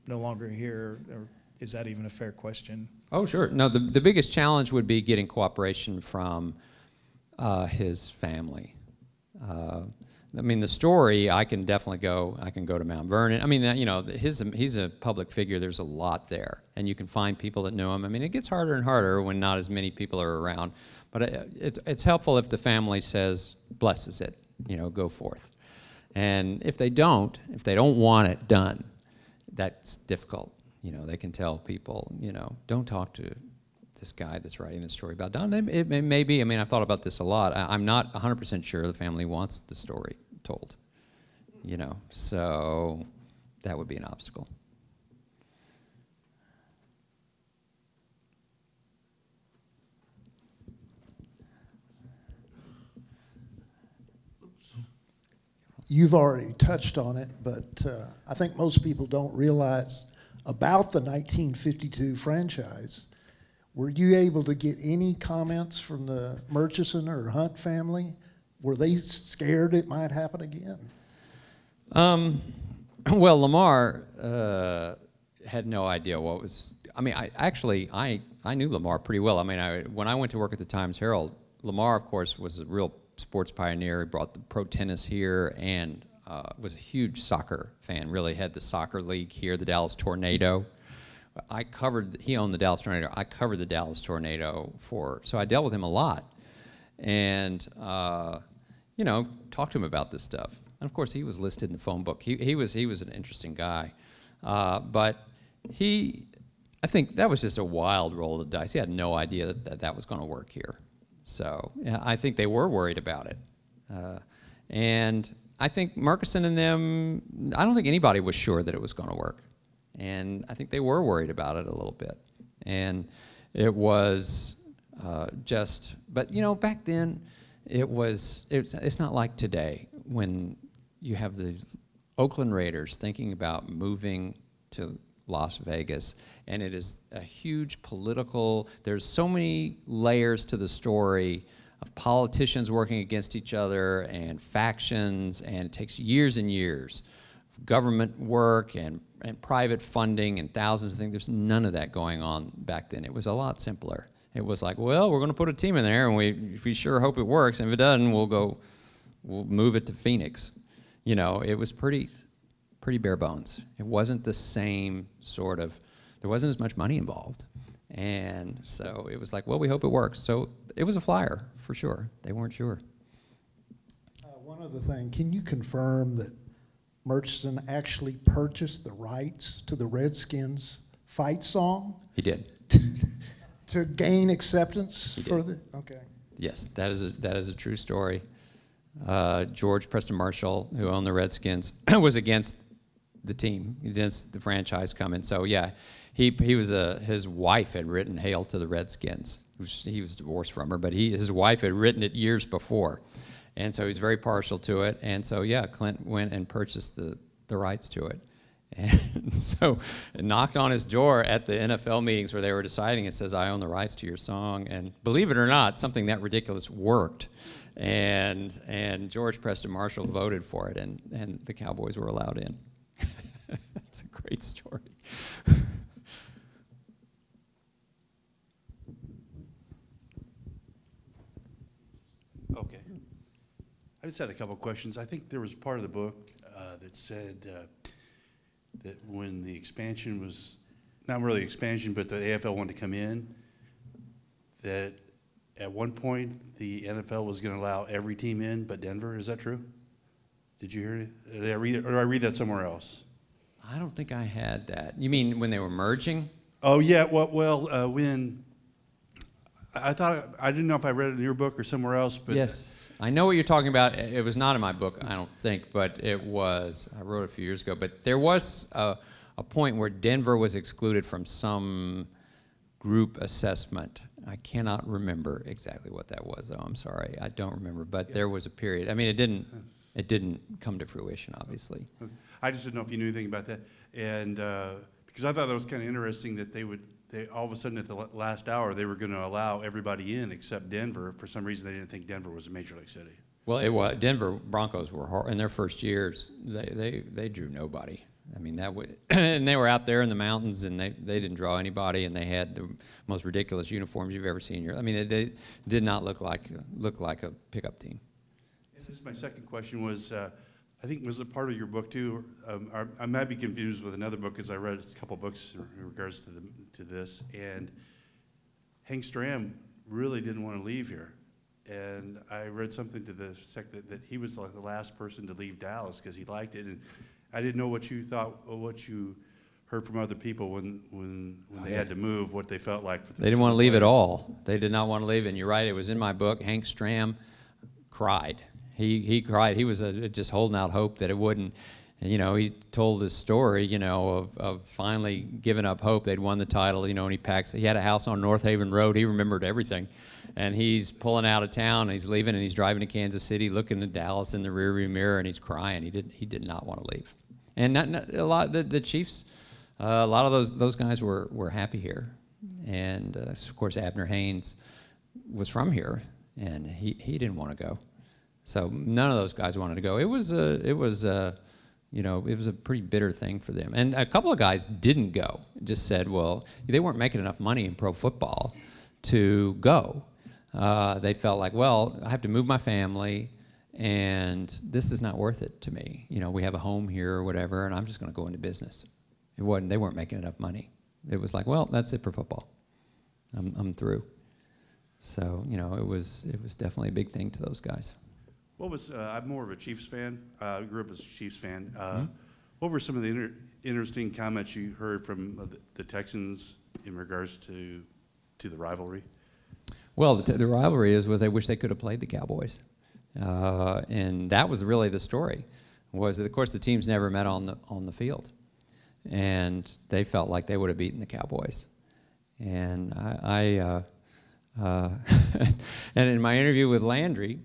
no longer here? Or is that even a fair question? Oh, sure. No, the, the biggest challenge would be getting cooperation from uh, his family. Uh, I mean, the story, I can definitely go, I can go to Mount Vernon. I mean, that, you know, his, he's a public figure. There's a lot there. And you can find people that know him. I mean, it gets harder and harder when not as many people are around. But uh, it's, it's helpful if the family says, blesses it, you know, go forth. And if they don't, if they don't want it done, that's difficult. You know, they can tell people, you know, don't talk to this guy that's writing the story about Don. It, it may, may be, I mean, I've thought about this a lot. I, I'm not 100% sure the family wants the story told, you know, so that would be an obstacle. You've already touched on it, but uh, I think most people don't realize about the 1952 franchise. Were you able to get any comments from the Murchison or Hunt family? Were they scared it might happen again? Um, well, Lamar uh, had no idea what was. I mean, I actually I I knew Lamar pretty well. I mean, I, when I went to work at the Times Herald, Lamar, of course, was a real sports pioneer. He brought the pro tennis here and uh, was a huge soccer fan. Really had the soccer league here, the Dallas Tornado. I covered. He owned the Dallas Tornado. I covered the Dallas Tornado for. So I dealt with him a lot, and uh, you know, talked to him about this stuff. And of course, he was listed in the phone book. He, he was he was an interesting guy, uh, but he, I think that was just a wild roll of the dice. He had no idea that that, that was going to work here. So yeah, I think they were worried about it, uh, and I think Murchison and them. I don't think anybody was sure that it was going to work, and I think they were worried about it a little bit, and it was uh, just. But you know, back then, it was. It's, it's not like today when you have the Oakland Raiders thinking about moving to Las Vegas, and it is a huge political. There's so many layers to the story of politicians working against each other and factions, and it takes years and years of government work and, and private funding and thousands of things. There's none of that going on back then. It was a lot simpler. It was like, well, we're going to put a team in there, and we, we sure hope it works. And if it doesn't, we'll go, we'll move it to Phoenix. You know, it was pretty, pretty bare bones. It wasn't the same sort of, there wasn't as much money involved. And so it was like, well, we hope it works. So it was a flyer for sure. They weren't sure. Uh, one other thing, can you confirm that Murchison actually purchased the rights to the Redskins fight song He did. to gain acceptance for the? Okay. Yes, that is a, that is a true story. Uh, George Preston Marshall, who owned the Redskins, was against the team, against the franchise coming. So yeah, he he was a his wife had written "Hail to the Redskins." He was divorced from her, but he his wife had written it years before, and so he's very partial to it. And so yeah, Clint went and purchased the the rights to it. And so knocked on his door at the NFL meetings where they were deciding. It says, "I own the rights to your song." And believe it or not, something that ridiculous worked. And and George Preston Marshall voted for it, and and the Cowboys were allowed in. That's a great story. Okay. I just had a couple of questions. I think there was part of the book uh, that said uh, that when the expansion was, not really expansion, but the AFL wanted to come in, that at one point, the NFL was going to allow every team in but Denver. Is that true? Did you hear it? Did I read it, or did I read that somewhere else? I don't think I had that. You mean when they were merging? Oh, yeah, well, well, uh, when, I I thought, I didn't know if I read it in your book or somewhere else, but. yes. I know what you're talking about. It was not in my book, I don't think, but it was. I wrote it a few years ago. But there was a, a point where Denver was excluded from some group assessment. I cannot remember exactly what that was, though. I'm sorry, I don't remember. But there was a period. I mean, it didn't. It didn't come to fruition, obviously. I just didn't know if you knew anything about that. And, uh, because I thought that was kind of interesting that they would, they, all of a sudden at the last hour, they were going to allow everybody in except Denver. For some reason, they didn't think Denver was a major league city. Well, it was Denver Broncos were hor- in their first years. They they they drew nobody. I mean that would, and they were out there in the mountains, and they, they didn't draw anybody, and they had the most ridiculous uniforms you've ever seen. Your, I mean, they, they did not look like look like a pickup team. This is my second question was, uh, I think was a part of your book too. Um, I, I might be confused with another book because I read a couple books in regards to the, to this, and Hank Stram really didn't want to leave here. And I read something to the effect that, that he was like the last person to leave Dallas because he liked it. And I didn't know what you thought, or what you heard from other people when, when, when they had to move, what they felt like. For They didn't want to leave at all. They did not want to leave. And you're right, it was in my book. Hank Stram cried. He, he cried. He was uh just holding out hope that it wouldn't. You know, he told his story, you know, of, of finally giving up hope. They'd won the title, you know, and he packs. He had a house on Northaven Road. He remembered everything. And he's pulling out of town, and he's leaving, and he's driving to Kansas City, looking at Dallas in the rearview mirror, and he's crying. He did, he did not want to leave. And not, not, a lot, the, the Chiefs, uh, a lot of those, those guys were, were happy here. And uh, of course, Abner Haynes was from here, and he, he didn't want to go. So none of those guys wanted to go. It was a, it was a, you know, it was a pretty bitter thing for them. And a couple of guys didn't go. Just said, well, they weren't making enough money in pro football to go. Uh, they felt like, well, I have to move my family, and this is not worth it to me. You know, we have a home here or whatever, and I'm just going to go into business. It wasn't. They weren't making enough money. It was like, well, that's it for football. I'm, I'm through. So you know, it was it was definitely a big thing to those guys. What was, uh, I'm more of a Chiefs fan. Uh, I grew up as a Chiefs fan. Uh, What were some of the inter- interesting comments you heard from uh, the, the Texans in regards to, to the rivalry? Well, the, the rivalry is where they wish they could have played the Cowboys, uh, and that was really the story. Was that of course the teams never met on the on the field, and they felt like they would have beaten the Cowboys, and I, I uh, uh, and in my interview with Landry,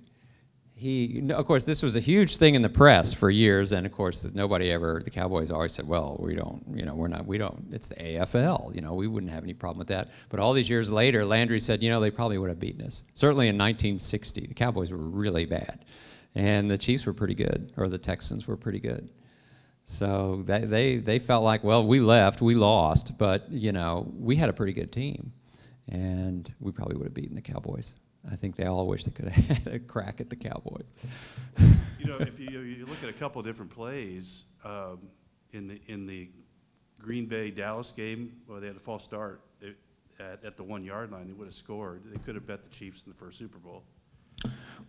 he of course this was a huge thing in the press for years and of course nobody ever the cowboys always said well we don't you know we're not we don't it's the afl you know we wouldn't have any problem with that. But all these years later landry said you know they probably would have beaten us. Certainly in 1960 the cowboys were really bad and the chiefs were pretty good or the texans were pretty good. So they, they, they felt like well we left we lost but you know we had a pretty good team and we probably would have beaten the cowboys I think they all wish they could have had a crack at the Cowboys. You know, if you, you look at a couple of different plays um, in the in the Green Bay Dallas game, well, they had a false start they, at, at the one yard line. They would have scored. They could have bet the Chiefs in the first Super Bowl.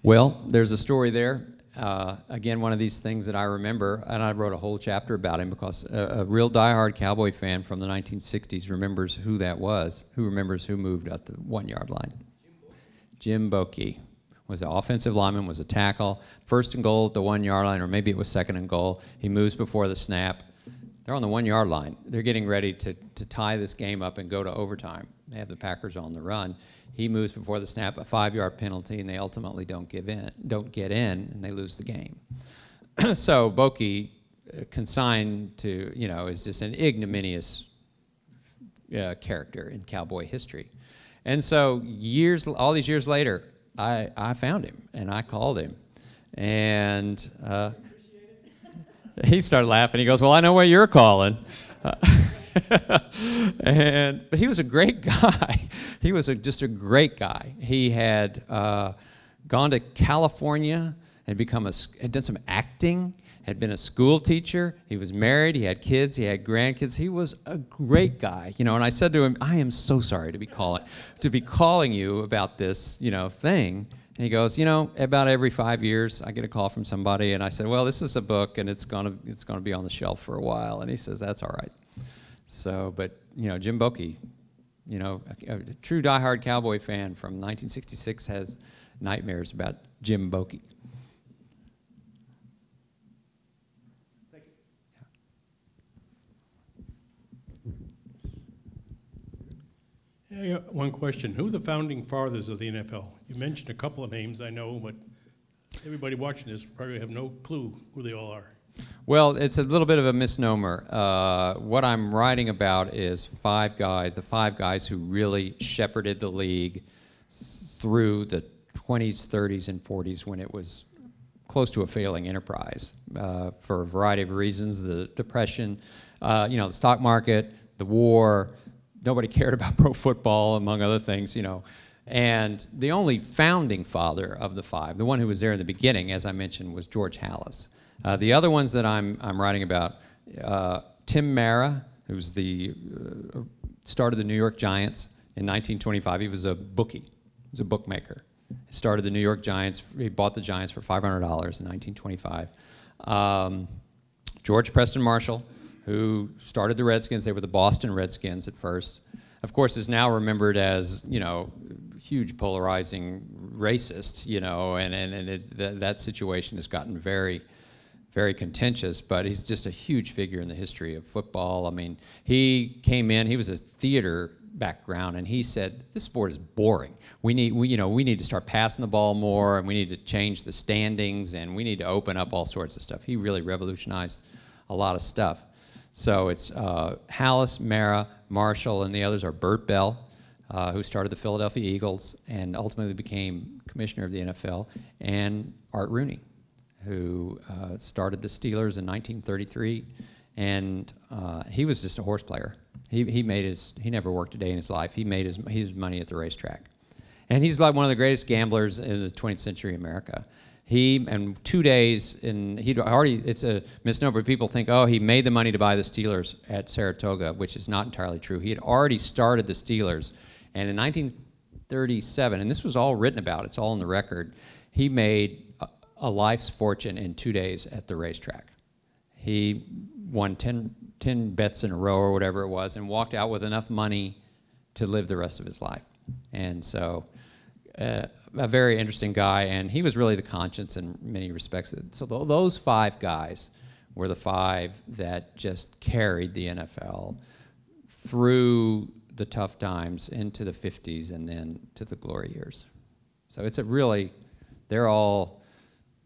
Well, there's a story there. Uh, again, one of these things that I remember, and I wrote a whole chapter about him because a, a real diehard Cowboy fan from the 1960s remembers who that was. Who remembers who moved at the one yard line? Jim Boeke was an offensive lineman, was a tackle, first and goal at the one yard line, or maybe it was second and goal. He moves before the snap. They're on the one yard line. They're getting ready to, to tie this game up and go to overtime. They have the Packers on the run. He moves before the snap, a five yard penalty, and they ultimately don't give in, don't get in, and they lose the game. so Boki, uh, consigned to, you know, is just an ignominious uh, character in cowboy history. And so years, all these years later, I, I found him and I called him, and uh, he started laughing. He goes, "Well, I know where you're calling." and but he was a great guy. He was a, just a great guy. He had uh, gone to California and become a had done some acting had been a school teacher. He was married. He had kids. He had grandkids. He was a great guy, you know. And I said to him, "I am so sorry to be calling to be calling you about this, you know, thing." And he goes, "You know, about every five years, I get a call from somebody." And I said, "Well, this is a book, and it's gonna it's gonna be on the shelf for a while." And he says, "That's all right." So, but you know, Jim Boeke, you know, a, a true diehard Cowboy fan from 1966 has nightmares about Jim Boeke. One question. Who are the founding fathers of the NFL? You mentioned a couple of names I know, but everybody watching this probably have no clue who they all are. Well, it's a little bit of a misnomer. Uh, what I'm writing about is five guys, the five guys who really shepherded the league through the 20s, 30s, and 40s when it was close to a failing enterprise uh, for a variety of reasons the depression, uh, you know, the stock market, the war. Nobody cared about pro football, among other things, you know. And the only founding father of the five, the one who was there in the beginning, as I mentioned, was George Halas. Uh, the other ones that I'm, I'm writing about, uh, Tim Mara, who's the uh, started the New York Giants in 1925. He was a bookie. He was a bookmaker. He started the New York Giants. He bought the Giants for $500 in 1925. Um, George Preston Marshall, who started the Redskins. They were the Boston Redskins at first. Of course, is now remembered as you know huge polarizing racist. You know, and and, and it, th- that situation has gotten very very contentious, but he's just a huge figure in the history of football. I mean, he came in, he was a theater background, and he said, "This sport is boring. We need, we, you know, we need to start passing the ball more, and we need to change the standings, and we need to open up all sorts of stuff." He really revolutionized a lot of stuff. So it's uh, Halas, Mara, Marshall, and the others are Bert Bell, uh, who started the Philadelphia Eagles and ultimately became commissioner of the NFL, and Art Rooney, who uh, started the Steelers in 1933, and uh, he was just a horse player. He, he made his he never worked a day in his life. He made his his money at the racetrack, and he's like one of the greatest gamblers in the 20th century America. He and two days and he'd already it's a misnomer. People think oh he made the money to buy the Steelers at Saratoga, which is not entirely true. He had already started the Steelers, and in 1937, and this was all written about. It's all in the record. He made a, a life's fortune in two days at the racetrack. He won 10, 10 bets in a row or whatever it was and walked out with enough money to live the rest of his life. And so, uh, a very interesting guy, and he was really the conscience in many respects. So, th- those five guys were the five that just carried the NFL through the tough times into the 50s and then to the glory years. So, it's a really, they're all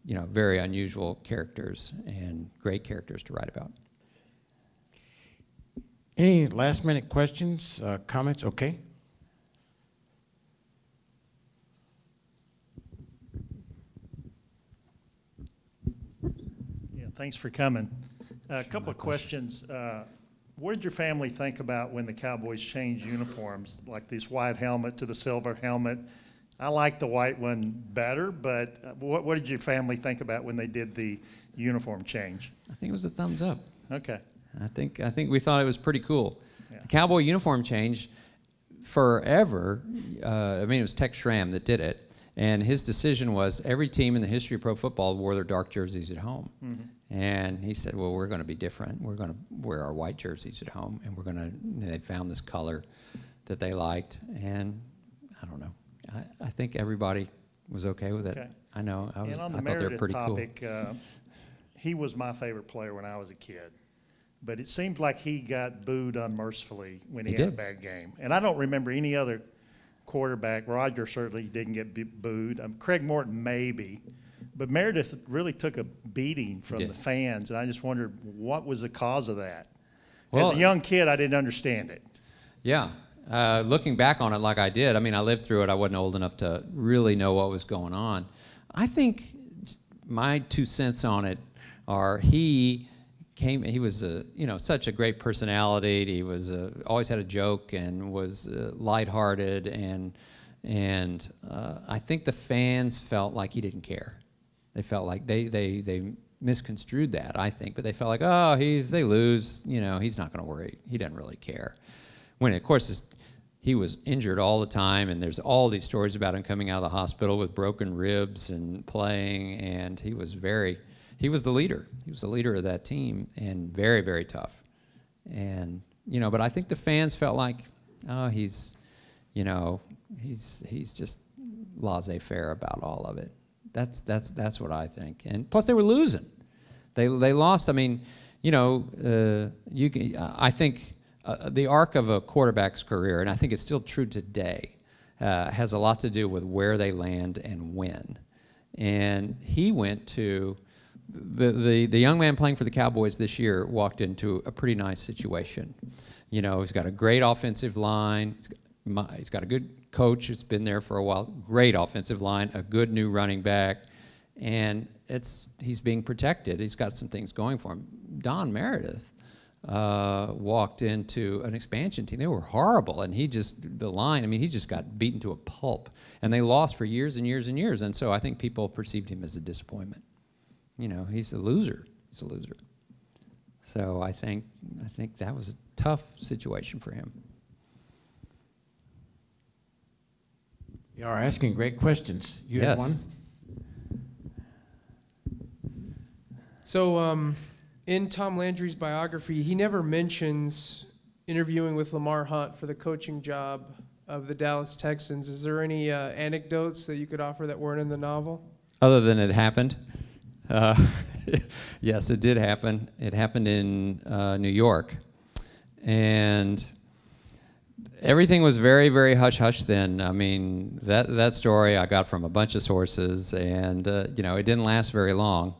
you know, very unusual characters and great characters to write about. Any last minute questions, uh, comments? Okay. Yeah, thanks for coming. A couple of questions. Uh, What did your family think about when the Cowboys changed uniforms, like this white helmet to the silver helmet? I like the white one better, but uh, what, what did your family think about when they did the uniform change? I think it was a thumbs up. Okay. I think I think we thought it was pretty cool. Yeah. The cowboy uniform change forever. Uh, I mean, it was Tex Schramm that did it, and his decision was every team in the history of pro football wore their dark jerseys at home. And he said, "Well, we're going to be different. We're going to wear our white jerseys at home, and we're going to." They found this color that they liked, and I don't know. I, I think everybody was okay with it. Okay. I know. I was. And on I the thought they were pretty cool. topic, uh, he was my favorite player when I was a kid. But it seemed like he got booed unmercifully when he, He had a bad game. And I don't remember any other quarterback. Roger certainly didn't get booed. Um, Craig Morton maybe. But Meredith really took a beating from the fans, and I just wondered what was the cause of that. Well- As a young kid, I didn't understand it. Yeah. Uh, looking back on it like I did, I mean, I lived through it. I wasn't old enough to really know what was going on. I think my two cents on it are he came, he was a, you know, such a great personality. He was a, always had a joke and was uh, lighthearted. And, and uh, I think the fans felt like he didn't care. They felt like they, they, they misconstrued that, I think, but they felt like, oh, he, if they lose, you know, he's not going to worry. He doesn't really care when of course he was injured all the time and there's all these stories about him coming out of the hospital with broken ribs and playing and he was very he was the leader he was the leader of that team and very very tough and you know but i think the fans felt like oh he's you know he's he's just laissez-faire about all of it. That's that's that's what I think. And plus, they were losing. They they lost. I mean, you know, uh, you can, I think uh, the arc of a quarterback's career, and I think it's still true today, uh, has a lot to do with where they land and when. And he went to the, the the young man playing for the Cowboys this year walked into a pretty nice situation. You know, he's got a great offensive line. He's got, he's got a good coach who's been there for a while. Great offensive line, a good new running back, and it's he's being protected. He's got some things going for him. Don Meredith uh, walked into an expansion team. They were horrible, and he just the line. I mean, he just got beaten to a pulp, and they lost for years and years and years. And so I think people perceived him as a disappointment. You know, he's a loser. He's a loser. So I think I think that was a tough situation for him. You are asking great questions. You have one? So, um, in Tom Landry's biography, he never mentions interviewing with Lamar Hunt for the coaching job of the Dallas Texans. Is there any uh, anecdotes that you could offer that weren't in the novel? Other than it happened, uh, yes, it did happen. It happened in uh, New York, and everything was very, very hush hush then. I mean, that that story I got from a bunch of sources, and uh, you know, it didn't last very long.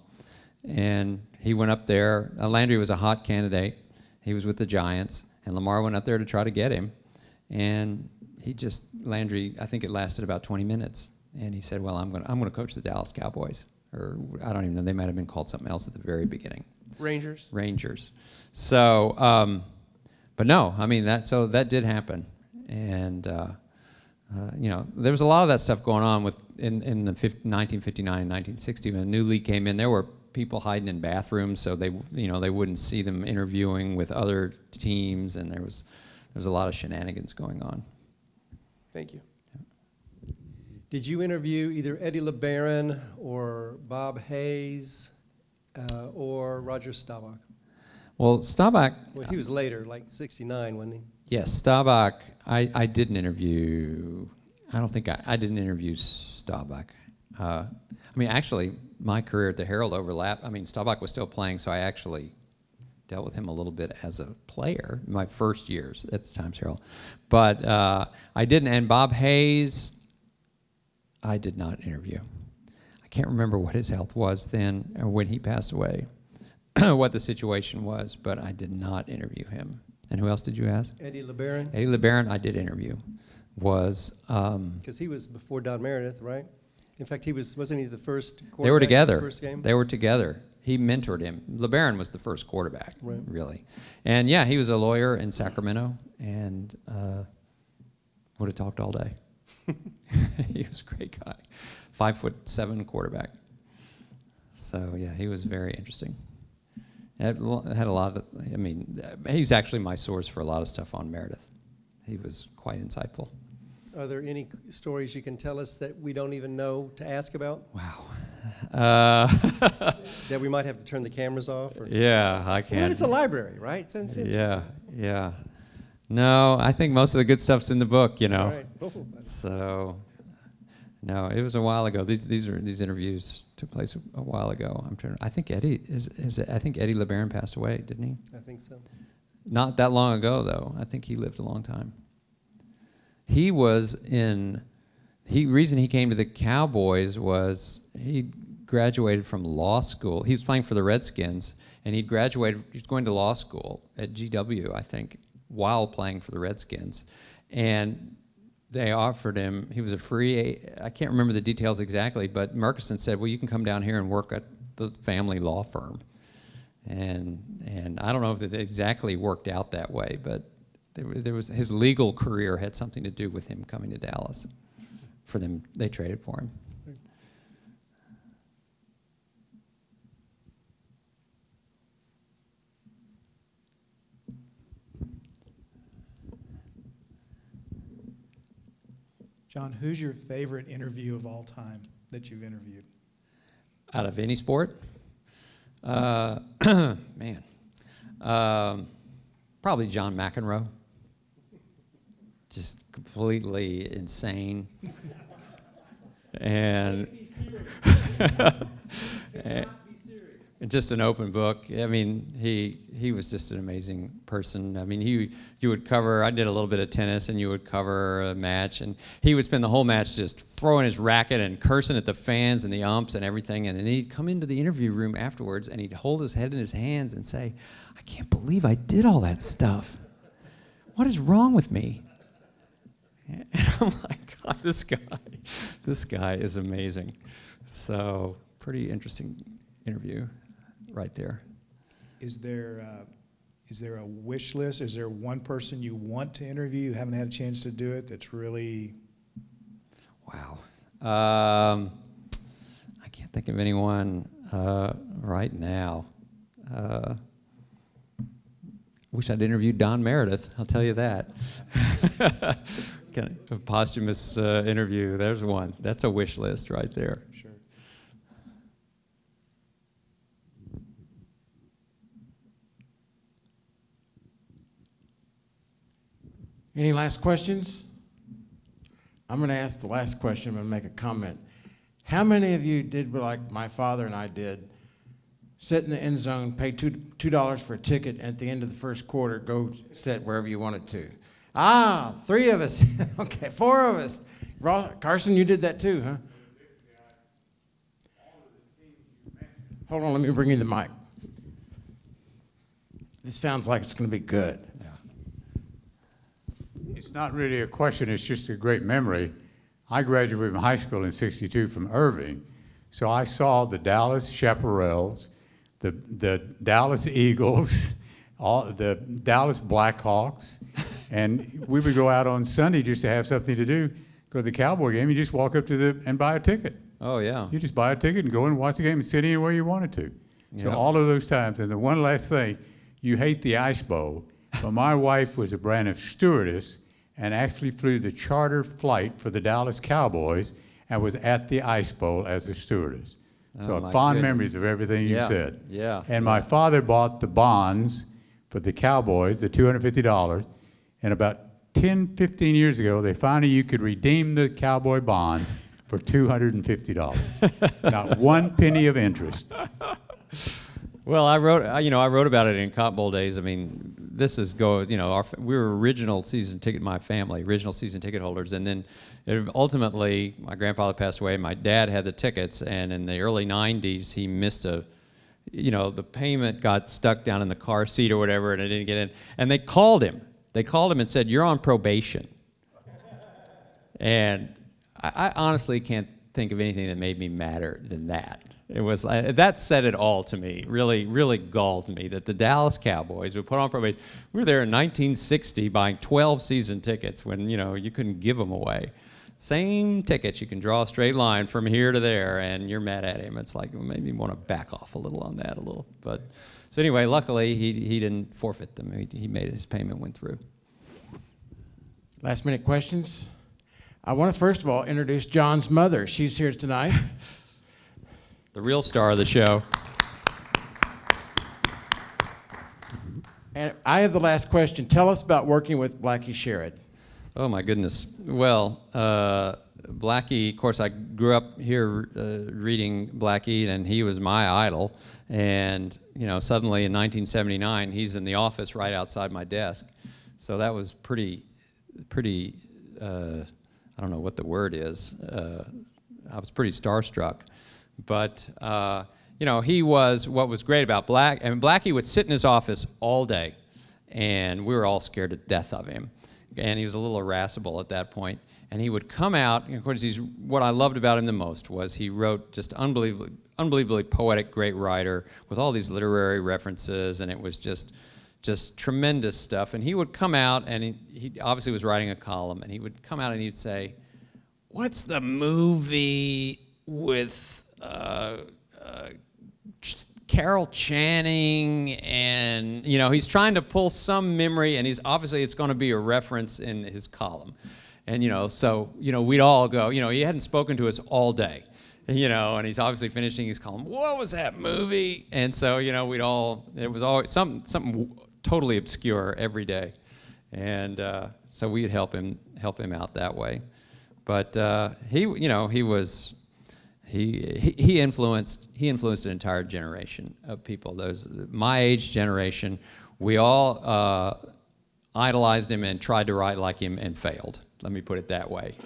And he went up there. Uh, Landry was a hot candidate. He was with the Giants, and Lamar went up there to try to get him, and he just Landry. I think it lasted about 20 minutes, and he said, "Well, I'm going to I'm going to coach the Dallas Cowboys." Or I don't even know. They might have been called something else at the very beginning. Rangers. Rangers. So, um, but no, I mean that. So that did happen, and uh, uh, you know there was a lot of that stuff going on with in in the 50, 1959 and 1960 when the new league came in. There were people hiding in bathrooms so they you know they wouldn't see them interviewing with other teams, and there was there was a lot of shenanigans going on. Thank you. Did you interview either Eddie LeBaron or Bob Hayes uh, or Roger Staubach? Well, Staubach. Well, he was later, like 69, wasn't he? Yes, Staubach. I, I didn't interview. I don't think I, I didn't interview Staubach. Uh, I mean, actually, my career at the Herald overlapped. I mean, Staubach was still playing, so I actually dealt with him a little bit as a player in my first years at the Times Herald. But uh, I didn't. And Bob Hayes, I did not interview. I can't remember what his health was then or when he passed away, what the situation was, but I did not interview him. And who else did you ask? Eddie LeBaron? Eddie LeBaron, I did interview. Was um, Because he was before Don Meredith, right? In fact, he was, wasn't he the first they were quarterback for the together. First game? They were together. He mentored him. LeBaron was the first quarterback, Right. really. And yeah, he was a lawyer in Sacramento and uh, would have talked all day. he was a great guy. Five foot seven quarterback. So yeah, he was very interesting. Had had a lot of, I mean, he's actually my source for a lot of stuff on Meredith. He was quite insightful. Are there any stories you can tell us that we don't even know to ask about? Wow. Uh, That we might have to turn the cameras off? Or? yeah, I can't. it's a library, right? It's- Yeah, yeah. No, I think most of the good stuff's in the book, you know. Right. Oh, So, no, it was a while ago. These these are these interviews took place a, a while ago. I'm trying. I think Eddie is is I think Eddie LeBaron passed away, didn't he? I think so. Not that long ago, though. I think he lived a long time. He was in. He reason he came to the Cowboys was he graduated from law school. He was playing for the Redskins, and he graduated. He was going to law school at GW, I think, while playing for the Redskins, and they offered him. He was a free. I can't remember the details exactly, but Murchison said, "Well, you can come down here and work at the family law firm." and and I don't know if it exactly worked out that way, but there, there was his legal career had something to do with him coming to Dallas. For them, they traded for him. John, who's your favorite interview of all time that you've interviewed? Out of any sport, uh, man, um, probably John McEnroe. Just completely insane. and and just an open book. I mean, he he was just an amazing person. I mean, he you would cover. I did a little bit of tennis, and you would cover a match, and he would spend the whole match just throwing his racket and cursing at the fans and the umps and everything. And then he'd come into the interview room afterwards, and he'd hold his head in his hands and say, "I can't believe I did all that stuff. What is wrong with me?" And I'm like, God, this guy, this guy is amazing. So pretty interesting interview right there. Is there, uh, is there a wish list? Is there one person you want to interview, you haven't had a chance to do it, that's really, Wow. Um, I can't think of anyone uh, right now. Uh, wish I'd interviewed Don Meredith. I'll tell you that. kind of a posthumous uh, interview. There's one. That's a wish list right there. sure. Any last questions? I'm going to ask the last question. To make a comment. How many of you did like my father and I did? Sit in the end zone, pay two two dollars for a ticket, and at the end of the first quarter, go sit wherever you wanted to. Ah, three of us. okay, four of us. Carson, you did that too, huh? Hold on, let me bring you the mic. This sounds like it's going to be good. It's not really a question, it's just a great memory. I graduated from high school in 62 from Irving, so I saw the Dallas Chaparrals, the, the Dallas Eagles, all, the Dallas Blackhawks, and we would go out on Sunday just to have something to do. Go to the Cowboy game, you just walk up to the and buy a ticket. Oh yeah. You just buy a ticket and go and watch the game and sit anywhere you wanted to. So Yeah. all of those times. And the one last thing, you hate the ice bowl, but my wife was a Braniff stewardess and actually flew the charter flight for the Dallas Cowboys and was at the ice bowl as a stewardess. Oh, so fond goodness. memories of everything you Yeah, said. yeah, And my father bought the bonds for the Cowboys, the $250, and about 10, 15 years ago, they found out you could redeem the Cowboy bond for $250. Not one penny of interest. Well, I wrote, you know, I wrote about it in Cotton Bowl days. I mean, this is go, you know, our, we were original season ticket, my family, original season ticket holders, and then it, ultimately, my grandfather passed away. My dad had the tickets, and in the early '90s, he missed a, you know, the payment got stuck down in the car seat or whatever, and it didn't get in. And they called him. They called him and said, "You're on probation." And I, I honestly can't think of anything that made me madder than that. It was uh, that said it all to me. Really, really galled me that the Dallas Cowboys would put on probation. We were there in 1960 buying 12 season tickets when you know you couldn't give them away. Same tickets, you can draw a straight line from here to there, and you're mad at him. It's like well, maybe you want to back off a little on that a little. But so anyway, luckily he he didn't forfeit them. He, he made his payment went through. Last minute questions. I want to first of all introduce John's mother. She's here tonight. The real star of the show. And I have the last question. Tell us about working with Blackie Sherrod. Oh my goodness. Well, uh, Blackie, of course, I grew up here uh, reading Blackie, and he was my idol. And you know, suddenly in 1979, he's in the office right outside my desk. So that was pretty, pretty. Uh, I don't know what the word is. Uh, I was pretty starstruck, but. Uh, you know, he was what was great about Black. I mean, Blackie would sit in his office all day, and we were all scared to death of him. And he was a little irascible at that point. And he would come out. And of course, he's what I loved about him the most was he wrote just unbelievably, unbelievably poetic, great writer with all these literary references, and it was just, just tremendous stuff. And he would come out, and he, he obviously was writing a column, and he would come out and he'd say, "What's the movie with?" Uh, Carol Channing, and you know he's trying to pull some memory, and he's obviously it's going to be a reference in his column, and you know so you know we'd all go, you know he hadn't spoken to us all day, you know, and he's obviously finishing his column. What was that movie? And so you know we'd all it was always something something totally obscure every day, and uh, so we'd help him help him out that way. but uh, he, you know, he was, he, he influenced he influenced an entire generation of people. Those my age generation, we all uh, idolized him and tried to write like him and failed. Let me put it that way.